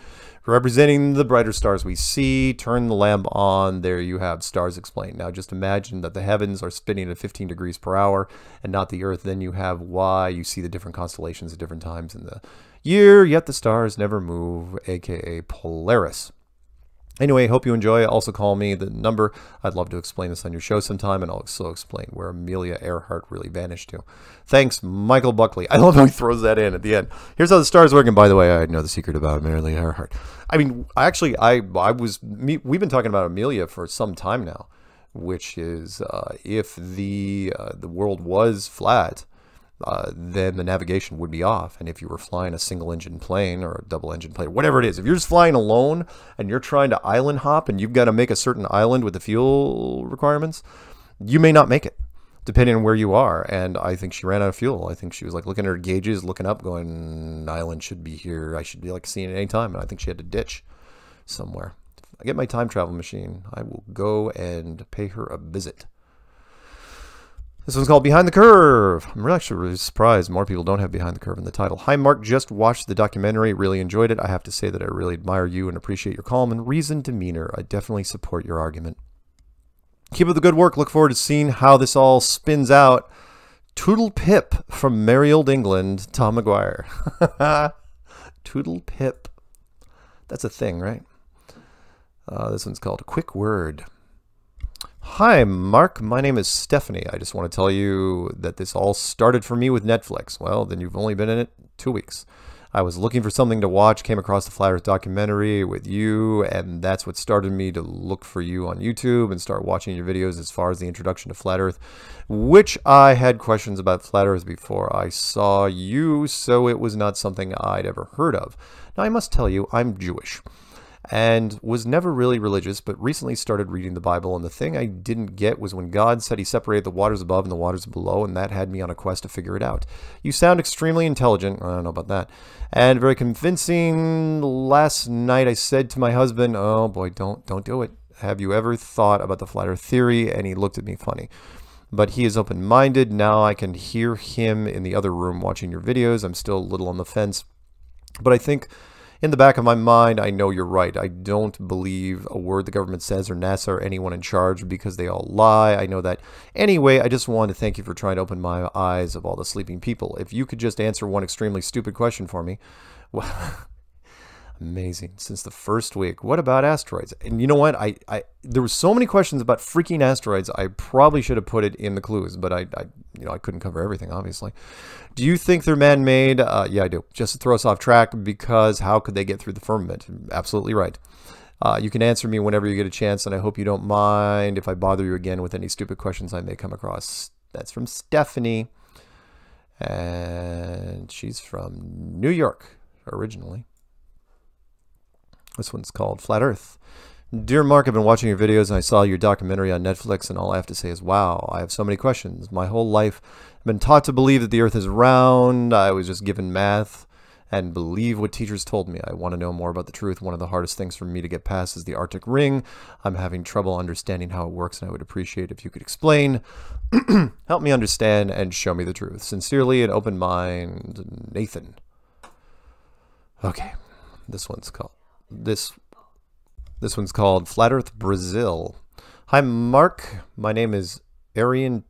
Speaker 1: Representing the brighter stars we see, turn the lamp on. There you have stars explained. Now just imagine that the heavens are spinning at 15 degrees per hour and not the earth. Then you have why you see the different constellations at different times in the year, yet the stars never move, aka Polaris. Anyway, hope you enjoy. Also call me the number. I'd love to explain this on your show sometime, and I'll also explain where Amelia Earhart really vanished to. Thanks, Michael Buckley. I love how he throws that in at the end. Here's how the stars work. And by the way, I know the secret about Amelia Earhart. I mean, actually, I I was me, we've been talking about Amelia for some time now, which is uh, if the uh, the world was flat, uh, then the navigation would be off. And if you were flying a single engine plane or a double engine plane, whatever it is, if you're just flying alone and you're trying to island hop and you've got to make a certain island with the fuel requirements, you may not make it depending on where you are. And I think she ran out of fuel. I think she was like looking at her gauges, looking up, going, island should be here. I should be like seeing it any time. And I think she had to ditch somewhere. If I get my time travel machine, I will go and pay her a visit. This one's called Behind the Curve. I'm actually really surprised more people don't have Behind the Curve in the title. Hi, Mark. Just watched the documentary. Really enjoyed it. I have to say that I really admire you and appreciate your calm and reasoned demeanor. I definitely support your argument. Keep up the good work. Look forward to seeing how this all spins out. Toodle Pip from merry old England, Tom McGuire. <laughs> Toodle Pip. That's a thing, right? Uh, this one's called Quick Word. Hi, Mark. My name is Stephanie. I just want to tell you that this all started for me with Netflix. Well, then you've only been in it two weeks. I was looking for something to watch, came across the Flat Earth documentary with you, and that's what started me to look for you on YouTube and start watching your videos as far as the introduction to Flat Earth, which I had questions about Flat Earth before I saw you, so it was not something I'd ever heard of. Now, I must tell you, I'm Jewish and was never really religious, but recently started reading the Bible. And the thing I didn't get was when God said he separated the waters above and the waters below, and that had me on a quest to figure it out. You sound extremely intelligent. I don't know about that. And very convincing. Last night I said to my husband, oh boy, don't, don't do it. Have you ever thought about the flat earth theory? And he looked at me funny but he is open minded. Now I can hear him in the other room watching your videos. I'm still a little on the fence, but I think in the back of my mind, I know you're right. I don't believe a word the government says or NASA or anyone in charge because they all lie. I know that. Anyway, I just wanted to thank you for trying to open my eyes of all the sleeping people. If you could just answer one extremely stupid question for me. <laughs> Well, Amazing. Since the first week. What about asteroids? And you know what? I, I there were so many questions about freaking asteroids. I probably should have put it in the clues, but I, I you know I couldn't cover everything. Obviously. Do you think they're man-made? Uh, yeah, I do. Just to throw us off track, because how could they get through the firmament? Absolutely right. Uh, you can answer me whenever you get a chance, and I hope you don't mind if I bother you again with any stupid questions I may come across. That's from Stephanie, and she's from New York originally. This one's called Flat Earth. Dear Mark, I've been watching your videos and I saw your documentary on Netflix, and all I have to say is, wow, I have so many questions. My whole life, I've been taught to believe that the earth is round. I was just given math and believe what teachers told me. I want to know more about the truth. One of the hardest things for me to get past is the Arctic Ring. I'm having trouble understanding how it works, and I would appreciate if you could explain. <clears throat> Help me understand and show me the truth. Sincerely, an open mind, Nathan. Okay, this one's called this this one's called Flat Earth Brazil. Hi, Mark. My name is Arian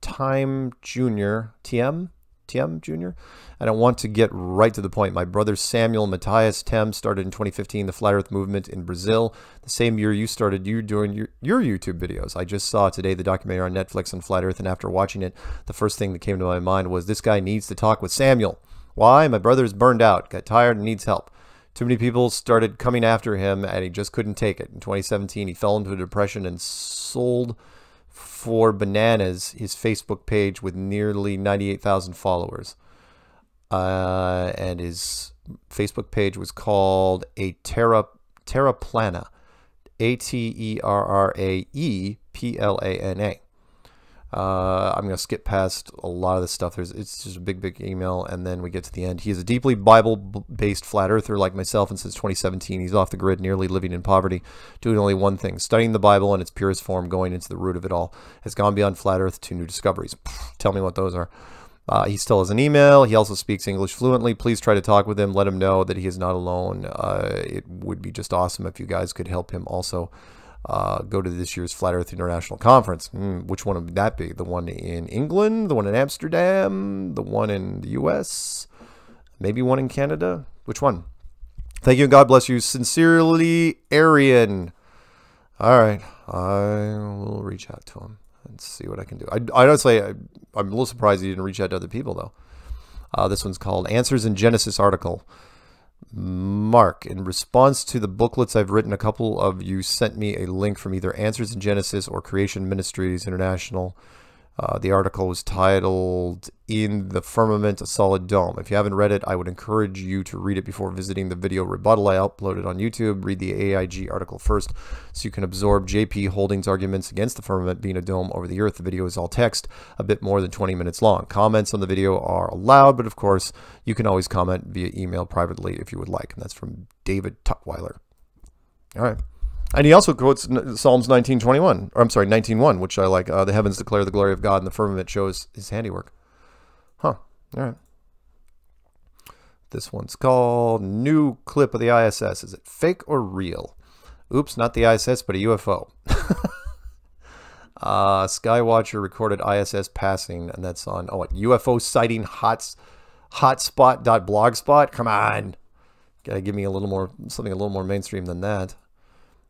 Speaker 1: Time Jr. TM TM Jr. And I want to get right to the point. My brother Samuel Matthias Tem started in 2015 the Flat Earth movement in Brazil. The same year you started you doing your, your YouTube videos. I just saw today the documentary on Netflix on Flat Earth, and after watching it, the first thing that came to my mind was this guy needs to talk with Samuel. Why? My brother's burned out, got tired, and needs help. Too many people started coming after him, and he just couldn't take it. In 2017, he fell into a depression and sold for bananas his Facebook page with nearly 98,000 followers. Uh, and his Facebook page was called a Terra Terraplana, A T E R R A E P L A N A. Uh, I'm going to skip past a lot of this stuff. There's it's just a big, big email, and then we get to the end. He is a deeply Bible-based flat earther like myself, and since 2017, he's off the grid, nearly living in poverty, doing only one thing: studying the Bible in its purest form, going into the root of it all. Has gone beyond flat Earth to new discoveries. <sighs> Tell me what those are. Uh, he still has an email. He also speaks English fluently. Please try to talk with him. Let him know that he is not alone. Uh, it would be just awesome if you guys could help him also uh, go to this year's Flat Earth International Conference. Mm, which one would that be? The one in England, the one in Amsterdam, the one in the US, maybe one in Canada? Which one? Thank you and God bless you. Sincerely, Arian. All right, I will reach out to him and see what I can do. I, I honestly, I, I'm a little surprised he didn't reach out to other people though. Uh, this one's called Answers in Genesis article. Mark, in response to the booklets I've written, a couple of you sent me a link from either Answers in Genesis or Creation Ministries International. Uh, the article was titled In the Firmament, a Solid Dome. If you haven't read it, I would encourage you to read it before visiting the video rebuttal I uploaded on YouTube. Read the AIG article first so you can absorb JP Holdings' arguments against the firmament being a dome over the earth. The video is all text, a bit more than 20 minutes long. Comments on the video are allowed, but of course, you can always comment via email privately if you would like. And that's from David Tutwiler. All right. And he also quotes Psalms 19:21, or I'm sorry, 19:1, which I like. Uh, the heavens declare the glory of God, and the firmament shows His handiwork. Huh. All right. This one's called "New Clip of the ISS." Is it fake or real? Oops, not the ISS, but a UFO. <laughs> uh, Skywatcher recorded ISS passing, and that's on oh, what UFO sighting hots hotspot.blogspot. Come on, gotta give me a little more something a little more mainstream than that.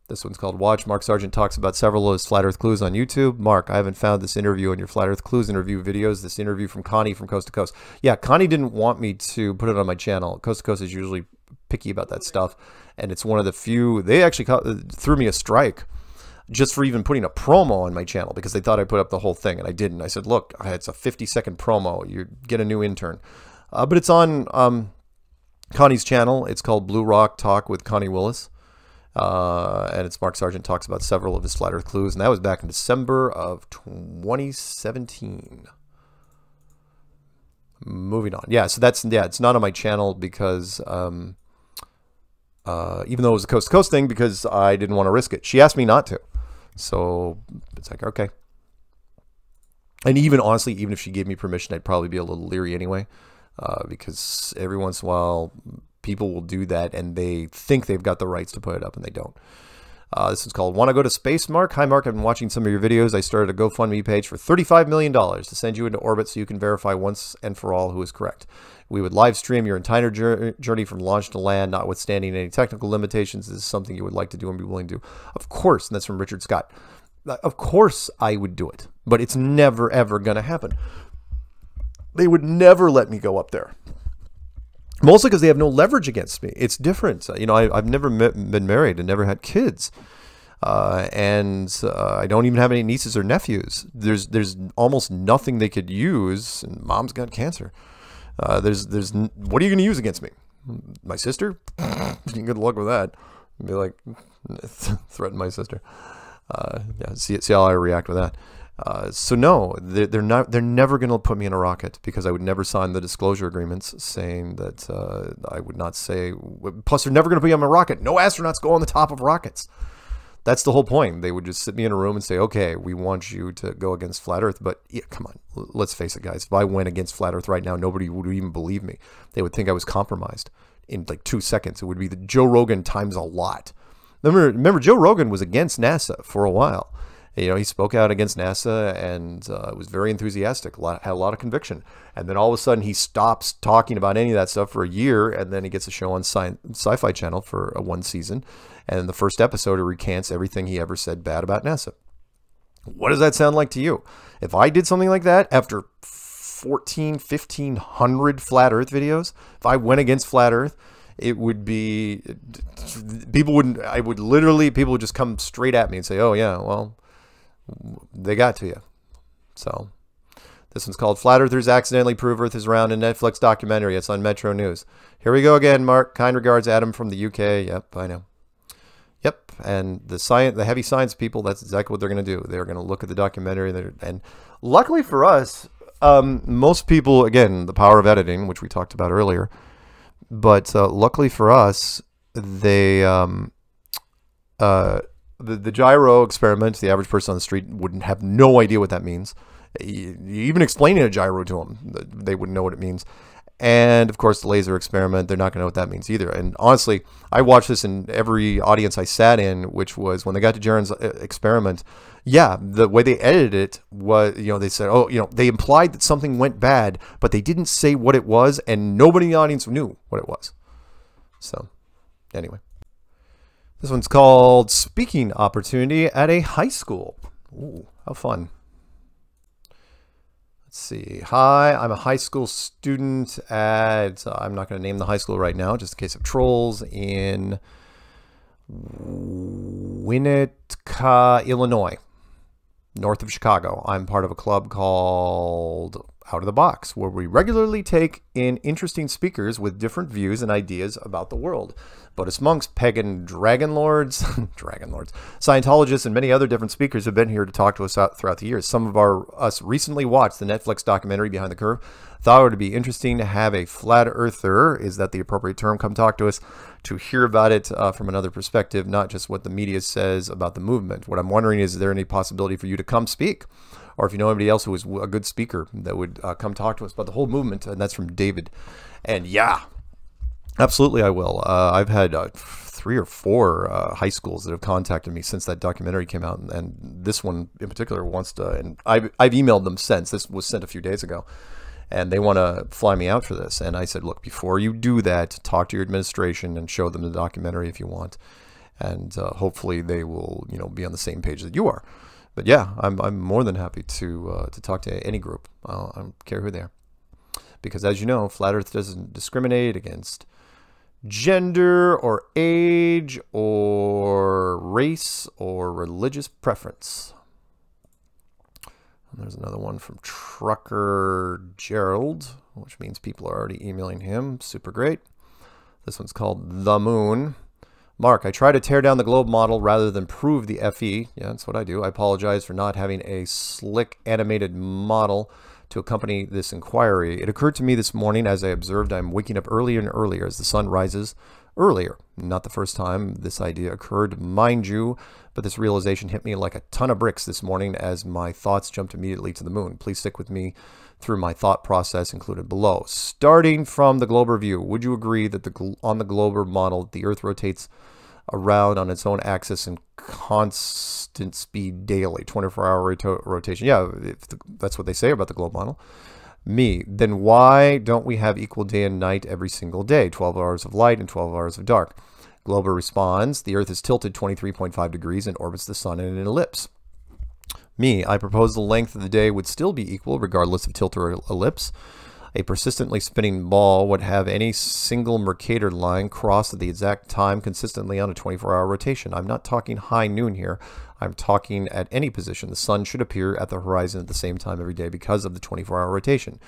Speaker 1: This one's called Watch. Mark Sargent talks about several of his Flat Earth clues on YouTube. Mark, I haven't found this interview in your Flat Earth Clues interview videos. This interview from Connie from Coast to Coast. Yeah, Connie didn't want me to put it on my channel. Coast to Coast is usually picky about that stuff. And it's one of the few, they actually threw me a strike just for even putting a promo on my channel because they thought I put up the whole thing and I didn't. I said, look, it's a 50 second promo. You get a new intern. Uh, but it's on um, Connie's channel. It's called Blue Rock Talk with Connie Willis. Uh, and it's Mark Sargent talks about several of his earth clues, and that was back in December of 2017. Moving on. Yeah, so that's, yeah, it's not on my channel because, um, uh, even though it was a coast to coast thing, because I didn't want to risk it. She asked me not to. So it's like, okay. And even honestly, even if she gave me permission, I'd probably be a little leery anyway, uh, because every once in a while, people will do that and they think they've got the rights to put it up and they don't. Uh, this is called Want to Go to Space, Mark? Hi, Mark. I've been watching some of your videos. I started a GoFundMe page for $35 million to send you into orbit so you can verify once and for all who is correct. We would live stream your entire journey from launch to land, notwithstanding any technical limitations. This is something you would like to do and be willing to do. Of course, and that's from Richard Scott. Of course, I would do it, but it's never, ever going to happen. They would never let me go up there mostly because they have no leverage against me. It's different. You know, I, have never met, been married and never had kids. Uh, and uh, I don't even have any nieces or nephews. There's there's almost nothing they could use. And mom's got cancer. Uh, there's there's what are you going to use against me? My sister? <laughs> Good luck with that. Be like <laughs> threaten my sister. Uh, yeah, see see how I react with that. Uh, so no, they're, they're not. They're never going to put me in a rocket because I would never sign the disclosure agreements saying that uh, I would not say. Plus, they're never going to put me on a rocket. No astronauts go on the top of rockets. That's the whole point. They would just sit me in a room and say, "Okay, we want you to go against flat Earth." But yeah, come on, let's face it, guys. If I went against flat Earth right now, nobody would even believe me. They would think I was compromised in like two seconds. It would be the Joe Rogan times a lot. Remember, remember, Joe Rogan was against NASA for a while you know, he spoke out against NASA and uh, was very enthusiastic, had a lot of conviction. And then all of a sudden he stops talking about any of that stuff for a year, and then he gets a show on sci- Sci-Fi Channel for a one season. And in the first episode, he recants everything he ever said bad about NASA. What does that sound like to you? If I did something like that after 14, 1500 flat Earth videos, if I went against flat Earth, it would be people wouldn't i would literally people would just come straight at me and say oh yeah well they got to you. So this one's called Flat Earthers Accidentally Prove Earth is Round, a Netflix documentary. It's on Metro News. Here we go again, Mark. Kind regards, Adam from the UK. Yep, I know. Yep, and the science, the heavy science people, that's exactly what they're going to do. They're going to look at the documentary, and luckily for us, um, most people, again, the power of editing, which we talked about earlier, but uh, luckily for us, they um, uh, the, the gyro experiment, the average person on the street wouldn't have no idea what that means. Even explaining a gyro to them, they wouldn't know what it means. And of course, the laser experiment, they're not going to know what that means either. And honestly, I watched this in every audience I sat in, which was when they got to Jeran's uh, experiment. Yeah, the way they edited it was, you know, they said, oh, you know, they implied that something went bad, but they didn't say what it was, and nobody in the audience knew what it was. So, anyway. This one's called Speaking Opportunity at a High School. Ooh, how fun. Let's see. Hi, I'm a high school student at, uh, I'm not going to name the high school right now, just in case of trolls, in Winnetka, Illinois, north of Chicago. I'm part of a club called Out of the Box, where we regularly take in interesting speakers with different views and ideas about the world. Buddhist monks, pagan dragon lords, <laughs> dragon lords, Scientologists, and many other different speakers have been here to talk to us throughout the years. Some of our us recently watched the Netflix documentary Behind the Curve. Thought it would be interesting to have a flat earther, is that the appropriate term, come talk to us to hear about it uh, from another perspective, not just what the media says about the movement. What I'm wondering is, is there any possibility for you to come speak? Or if you know anybody else who is a good speaker that would uh, come talk to us about the whole movement, and that's from David. And yeah, Absolutely, I will. Uh, I've had uh, three or four uh, high schools that have contacted me since that documentary came out, and, and, this one in particular wants to. And I've I've emailed them since. This was sent a few days ago, and they want to fly me out for this. And I said, look, before you do that, talk to your administration and show them the documentary if you want, and uh, hopefully they will, you know, be on the same page that you are. But yeah, I'm I'm more than happy to uh, to talk to any group. I don't care who they are, because as you know, Flat Earth doesn't discriminate against gender or age or race or religious preference. And there's another one from Trucker Gerald, which means people are already emailing him. Super great. This one's called The Moon. Mark, I try to tear down the globe model rather than prove the FE. Yeah, that's what I do. I apologize for not having a slick animated model to accompany this inquiry. It occurred to me this morning as I observed I'm waking up earlier and earlier as the sun rises earlier. Not the first time this idea occurred, mind you, but this realization hit me like a ton of bricks this morning as my thoughts jumped immediately to the moon. Please stick with me through my thought process included below. Starting from the Glober view, would you agree that the on the Glober model, the Earth rotates around on its own axis in constant speed daily, 24 hour rota rotation. Yeah, the, that's what they say about the globe model. Me, then why don't we have equal day and night every single day? 12 hours of light and 12 hours of dark. Glober responds, the Earth is tilted 23.5 degrees and orbits the Sun in an ellipse. Me, I propose the length of the day would still be equal regardless of tilt or ellipse. A persistently spinning ball would have any single Mercator line crossed at the exact time consistently on a 24-hour rotation. I'm not talking high noon here. I'm talking at any position. The sun should appear at the horizon at the same time every day because of the 24-hour rotation.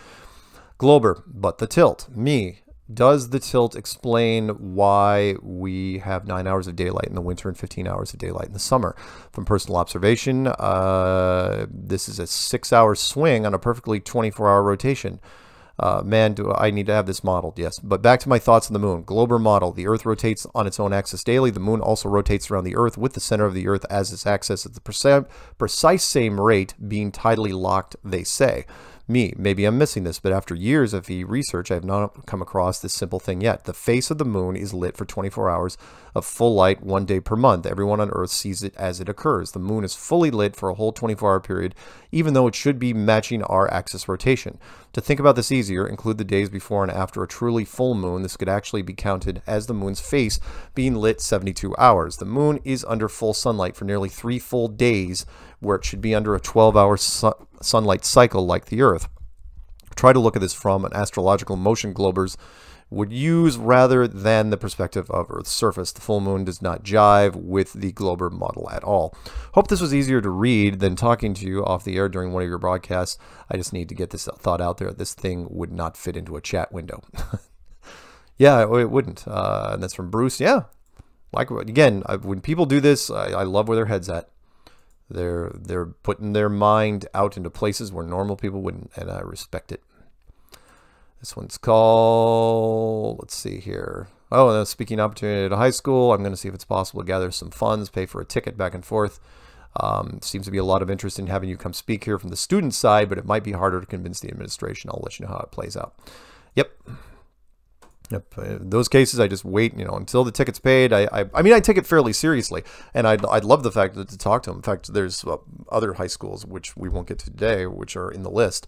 Speaker 1: Glober, but the tilt. Me, does the tilt explain why we have nine hours of daylight in the winter and 15 hours of daylight in the summer? From personal observation, uh, this is a six hour swing on a perfectly 24 hour rotation. Uh, man, do I need to have this modeled? Yes. But back to my thoughts on the moon. Glober model. The Earth rotates on its own axis daily. The moon also rotates around the Earth with the center of the Earth as its axis at the precise same rate, being tidally locked, they say me. Maybe I'm missing this, but after years of research, I have not come across this simple thing yet. The face of the moon is lit for 24 hours of full light one day per month. Everyone on Earth sees it as it occurs. The moon is fully lit for a whole 24 hour period, even though it should be matching our axis rotation. To think about this easier, include the days before and after a truly full moon. This could actually be counted as the moon's face being lit 72 hours. The moon is under full sunlight for nearly three full days, where it should be under a 12 hour sunlight cycle like the Earth. Try to look at this from an astrological motion globers would use rather than the perspective of Earth's surface. The full moon does not jive with the Glober model at all. Hope this was easier to read than talking to you off the air during one of your broadcasts. I just need to get this thought out there. This thing would not fit into a chat window. <laughs> yeah, it wouldn't. Uh, and that's from Bruce. Yeah, like again, I, when people do this, I, I love where their head's at. They're they're putting their mind out into places where normal people wouldn't, and I respect it. This one's called, let's see here. Oh, and a speaking opportunity at a high school. I'm going to see if it's possible to gather some funds, pay for a ticket back and forth. Um, seems to be a lot of interest in having you come speak here from the student side, but it might be harder to convince the administration. I'll let you know how it plays out. Yep. Yep. In those cases, I just wait, you know, until the ticket's paid. I, I, I mean, I take it fairly seriously, and I'd, I'd love the fact that to talk to them. In fact, there's uh, other high schools, which we won't get to today, which are in the list,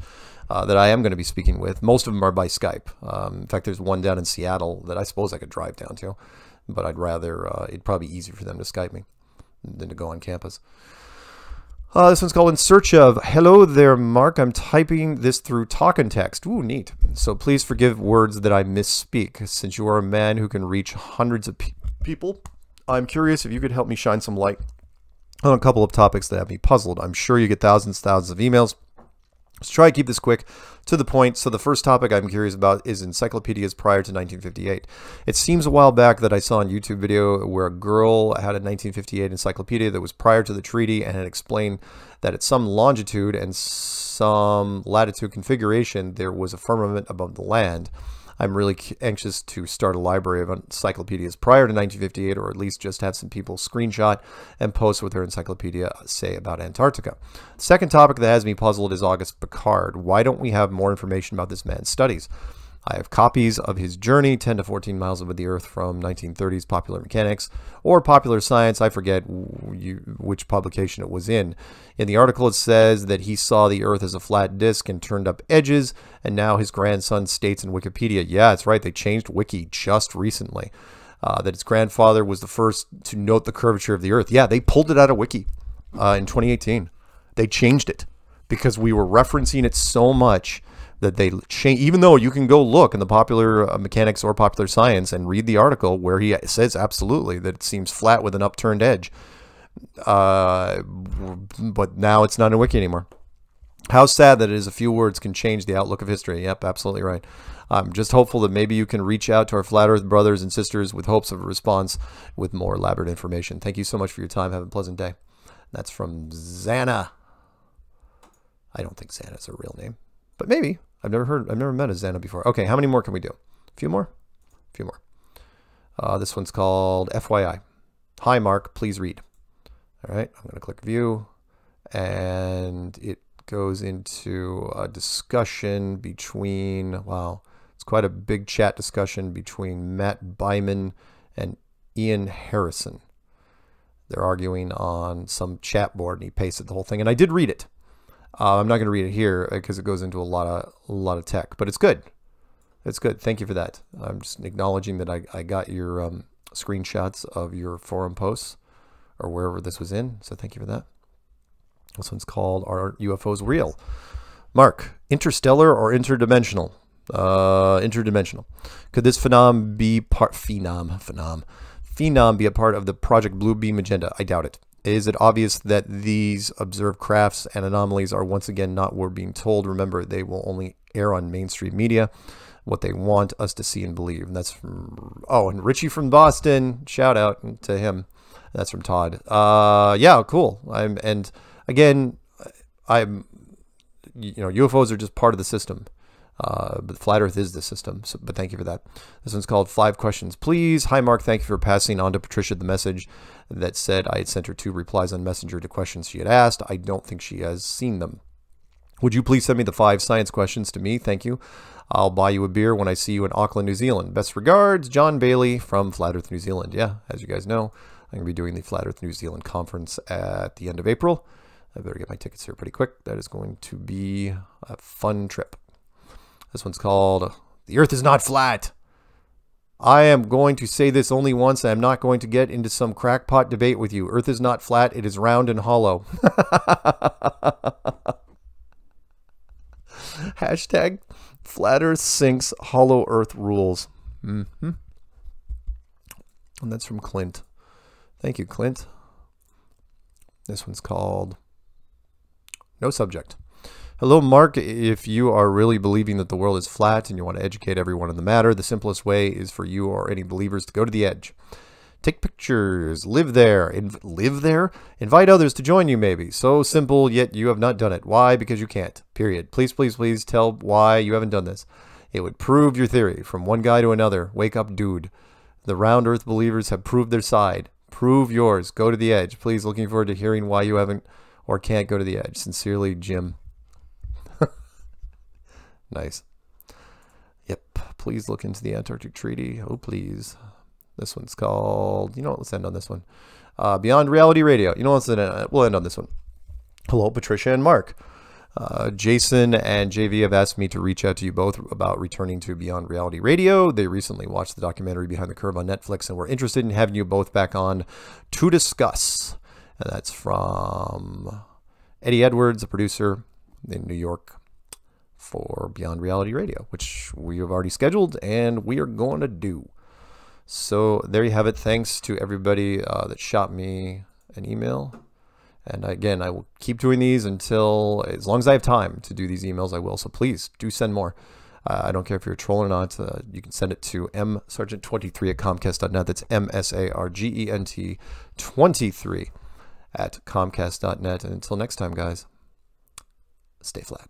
Speaker 1: uh, that I am going to be speaking with. Most of them are by Skype. Um, in fact, there's one down in Seattle that I suppose I could drive down to, but I'd rather, uh, it'd probably be easier for them to Skype me than to go on campus. Uh, this one's called In Search of. Hello there, Mark. I'm typing this through talk and text. Ooh, neat. So please forgive words that I misspeak. Since you are a man who can reach hundreds of pe people, I'm curious if you could help me shine some light on a couple of topics that have me puzzled. I'm sure you get thousands thousands of emails Let's try to keep this quick to the point. So the first topic I'm curious about is encyclopedias prior to 1958. It seems a while back that I saw a YouTube video where a girl had a 1958 encyclopedia that was prior to the treaty and had explained that at some longitude and some latitude configuration there was a firmament above the land. I'm really anxious to start a library of encyclopedias prior to 1958, or at least just have some people screenshot and post with their encyclopedia, say, about Antarctica. second topic that has me puzzled is Auguste Piccard. Why don't we have more information about this man's studies? I have copies of his journey, 10 to 14 miles over the Earth from 1930s Popular Mechanics or Popular Science. I forget which publication it was in. In the article, it says that he saw the Earth as a flat disk and turned up edges, and now his grandson states in Wikipedia, yeah, it's right, they changed Wiki just recently, uh, that his grandfather was the first to note the curvature of the Earth. Yeah, they pulled it out of Wiki uh, in 2018. They changed it because we were referencing it so much that they change, even though you can go look in the popular uh, mechanics or popular science and read the article where he says absolutely that it seems flat with an upturned edge. Uh, but now it's not a wiki anymore. How sad that it is a few words can change the outlook of history. Yep, absolutely right. I'm just hopeful that maybe you can reach out to our Flat Earth brothers and sisters with hopes of a response with more elaborate information. Thank you so much for your time. Have a pleasant day. That's from Xana. I don't think Xana's a real name, but maybe. I've never heard, I've never met a Xana before. Okay, how many more can we do? A few more? A few more. Uh, this one's called FYI. Hi, Mark, please read. All right, I'm going to click view, and it goes into a discussion between, wow, it's quite a big chat discussion between Matt Byman and Ian Harrison. They're arguing on some chat board, and he pasted the whole thing, and I did read it. Uh, I'm not going to read it here because it goes into a lot of a lot of tech, but it's good. It's good. Thank you for that. I'm just acknowledging that I, I got your um, screenshots of your forum posts or wherever this was in. So thank you for that. This one's called Are UFOs Real? Mark, interstellar or interdimensional? Uh, interdimensional. Could this phenom be part phenom phenom phenom be a part of the Project Blue Beam agenda? I doubt it. Is it obvious that these observed crafts and anomalies are once again not what we're being told? Remember, they will only air on mainstream media what they want us to see and believe. And that's from, oh, and Richie from Boston, shout out to him. That's from Todd. Uh, yeah, cool. I'm, and again, I'm, you know, UFOs are just part of the system. Uh, but flat Earth is the system. So, but thank you for that. This one's called Five Questions, Please. Hi, Mark. Thank you for passing on to Patricia the message that said I had sent her two replies on Messenger to questions she had asked. I don't think she has seen them. Would you please send me the five science questions to me? Thank you. I'll buy you a beer when I see you in Auckland, New Zealand. Best regards, John Bailey from Flat Earth New Zealand. Yeah, as you guys know, I'm going to be doing the Flat Earth New Zealand conference at the end of April. I better get my tickets here pretty quick. That is going to be a fun trip. This one's called The Earth is Not Flat. I am going to say this only once. I am not going to get into some crackpot debate with you. Earth is not flat, it is round and hollow. <laughs> Hashtag Flat Earth sinks, Hollow Earth rules. Mm-hmm. And that's from Clint. Thank you, Clint. This one's called No Subject. Hello, Mark. If you are really believing that the world is flat and you want to educate everyone in the matter, the simplest way is for you or any believers to go to the edge. Take pictures, live there, inv- live there, invite others to join you maybe. So simple, yet you have not done it. Why? Because you can't. Period. Please, please, please tell why you haven't done this. It would prove your theory from one guy to another. Wake up, dude. The round earth believers have proved their side. Prove yours. Go to the edge. Please, looking forward to hearing why you haven't or can't go to the edge. Sincerely, Jim. Nice. Yep. Please look into the Antarctic Treaty. Oh, please. This one's called, you know what, let's end on this one. Uh, Beyond Reality Radio. You know what, let's we'll end on this one. Hello, Patricia and Mark. Uh, Jason and JV have asked me to reach out to you both about returning to Beyond Reality Radio. They recently watched the documentary Behind the Curve on Netflix and were interested in having you both back on to discuss. And that's from Eddie Edwards, a producer in New York for Beyond Reality Radio, which we have already scheduled and we are going to do. So there you have it. Thanks to everybody uh, that shot me an email. And again, I will keep doing these until, as long as I have time to do these emails, I will. So please do send more. Uh, I don't care if you're a troll or not. Uh, you can send it to msargent23 at comcast.net. That's M-S-A-R-G-E-N-T 23 at comcast.net. And until next time, guys, stay flat.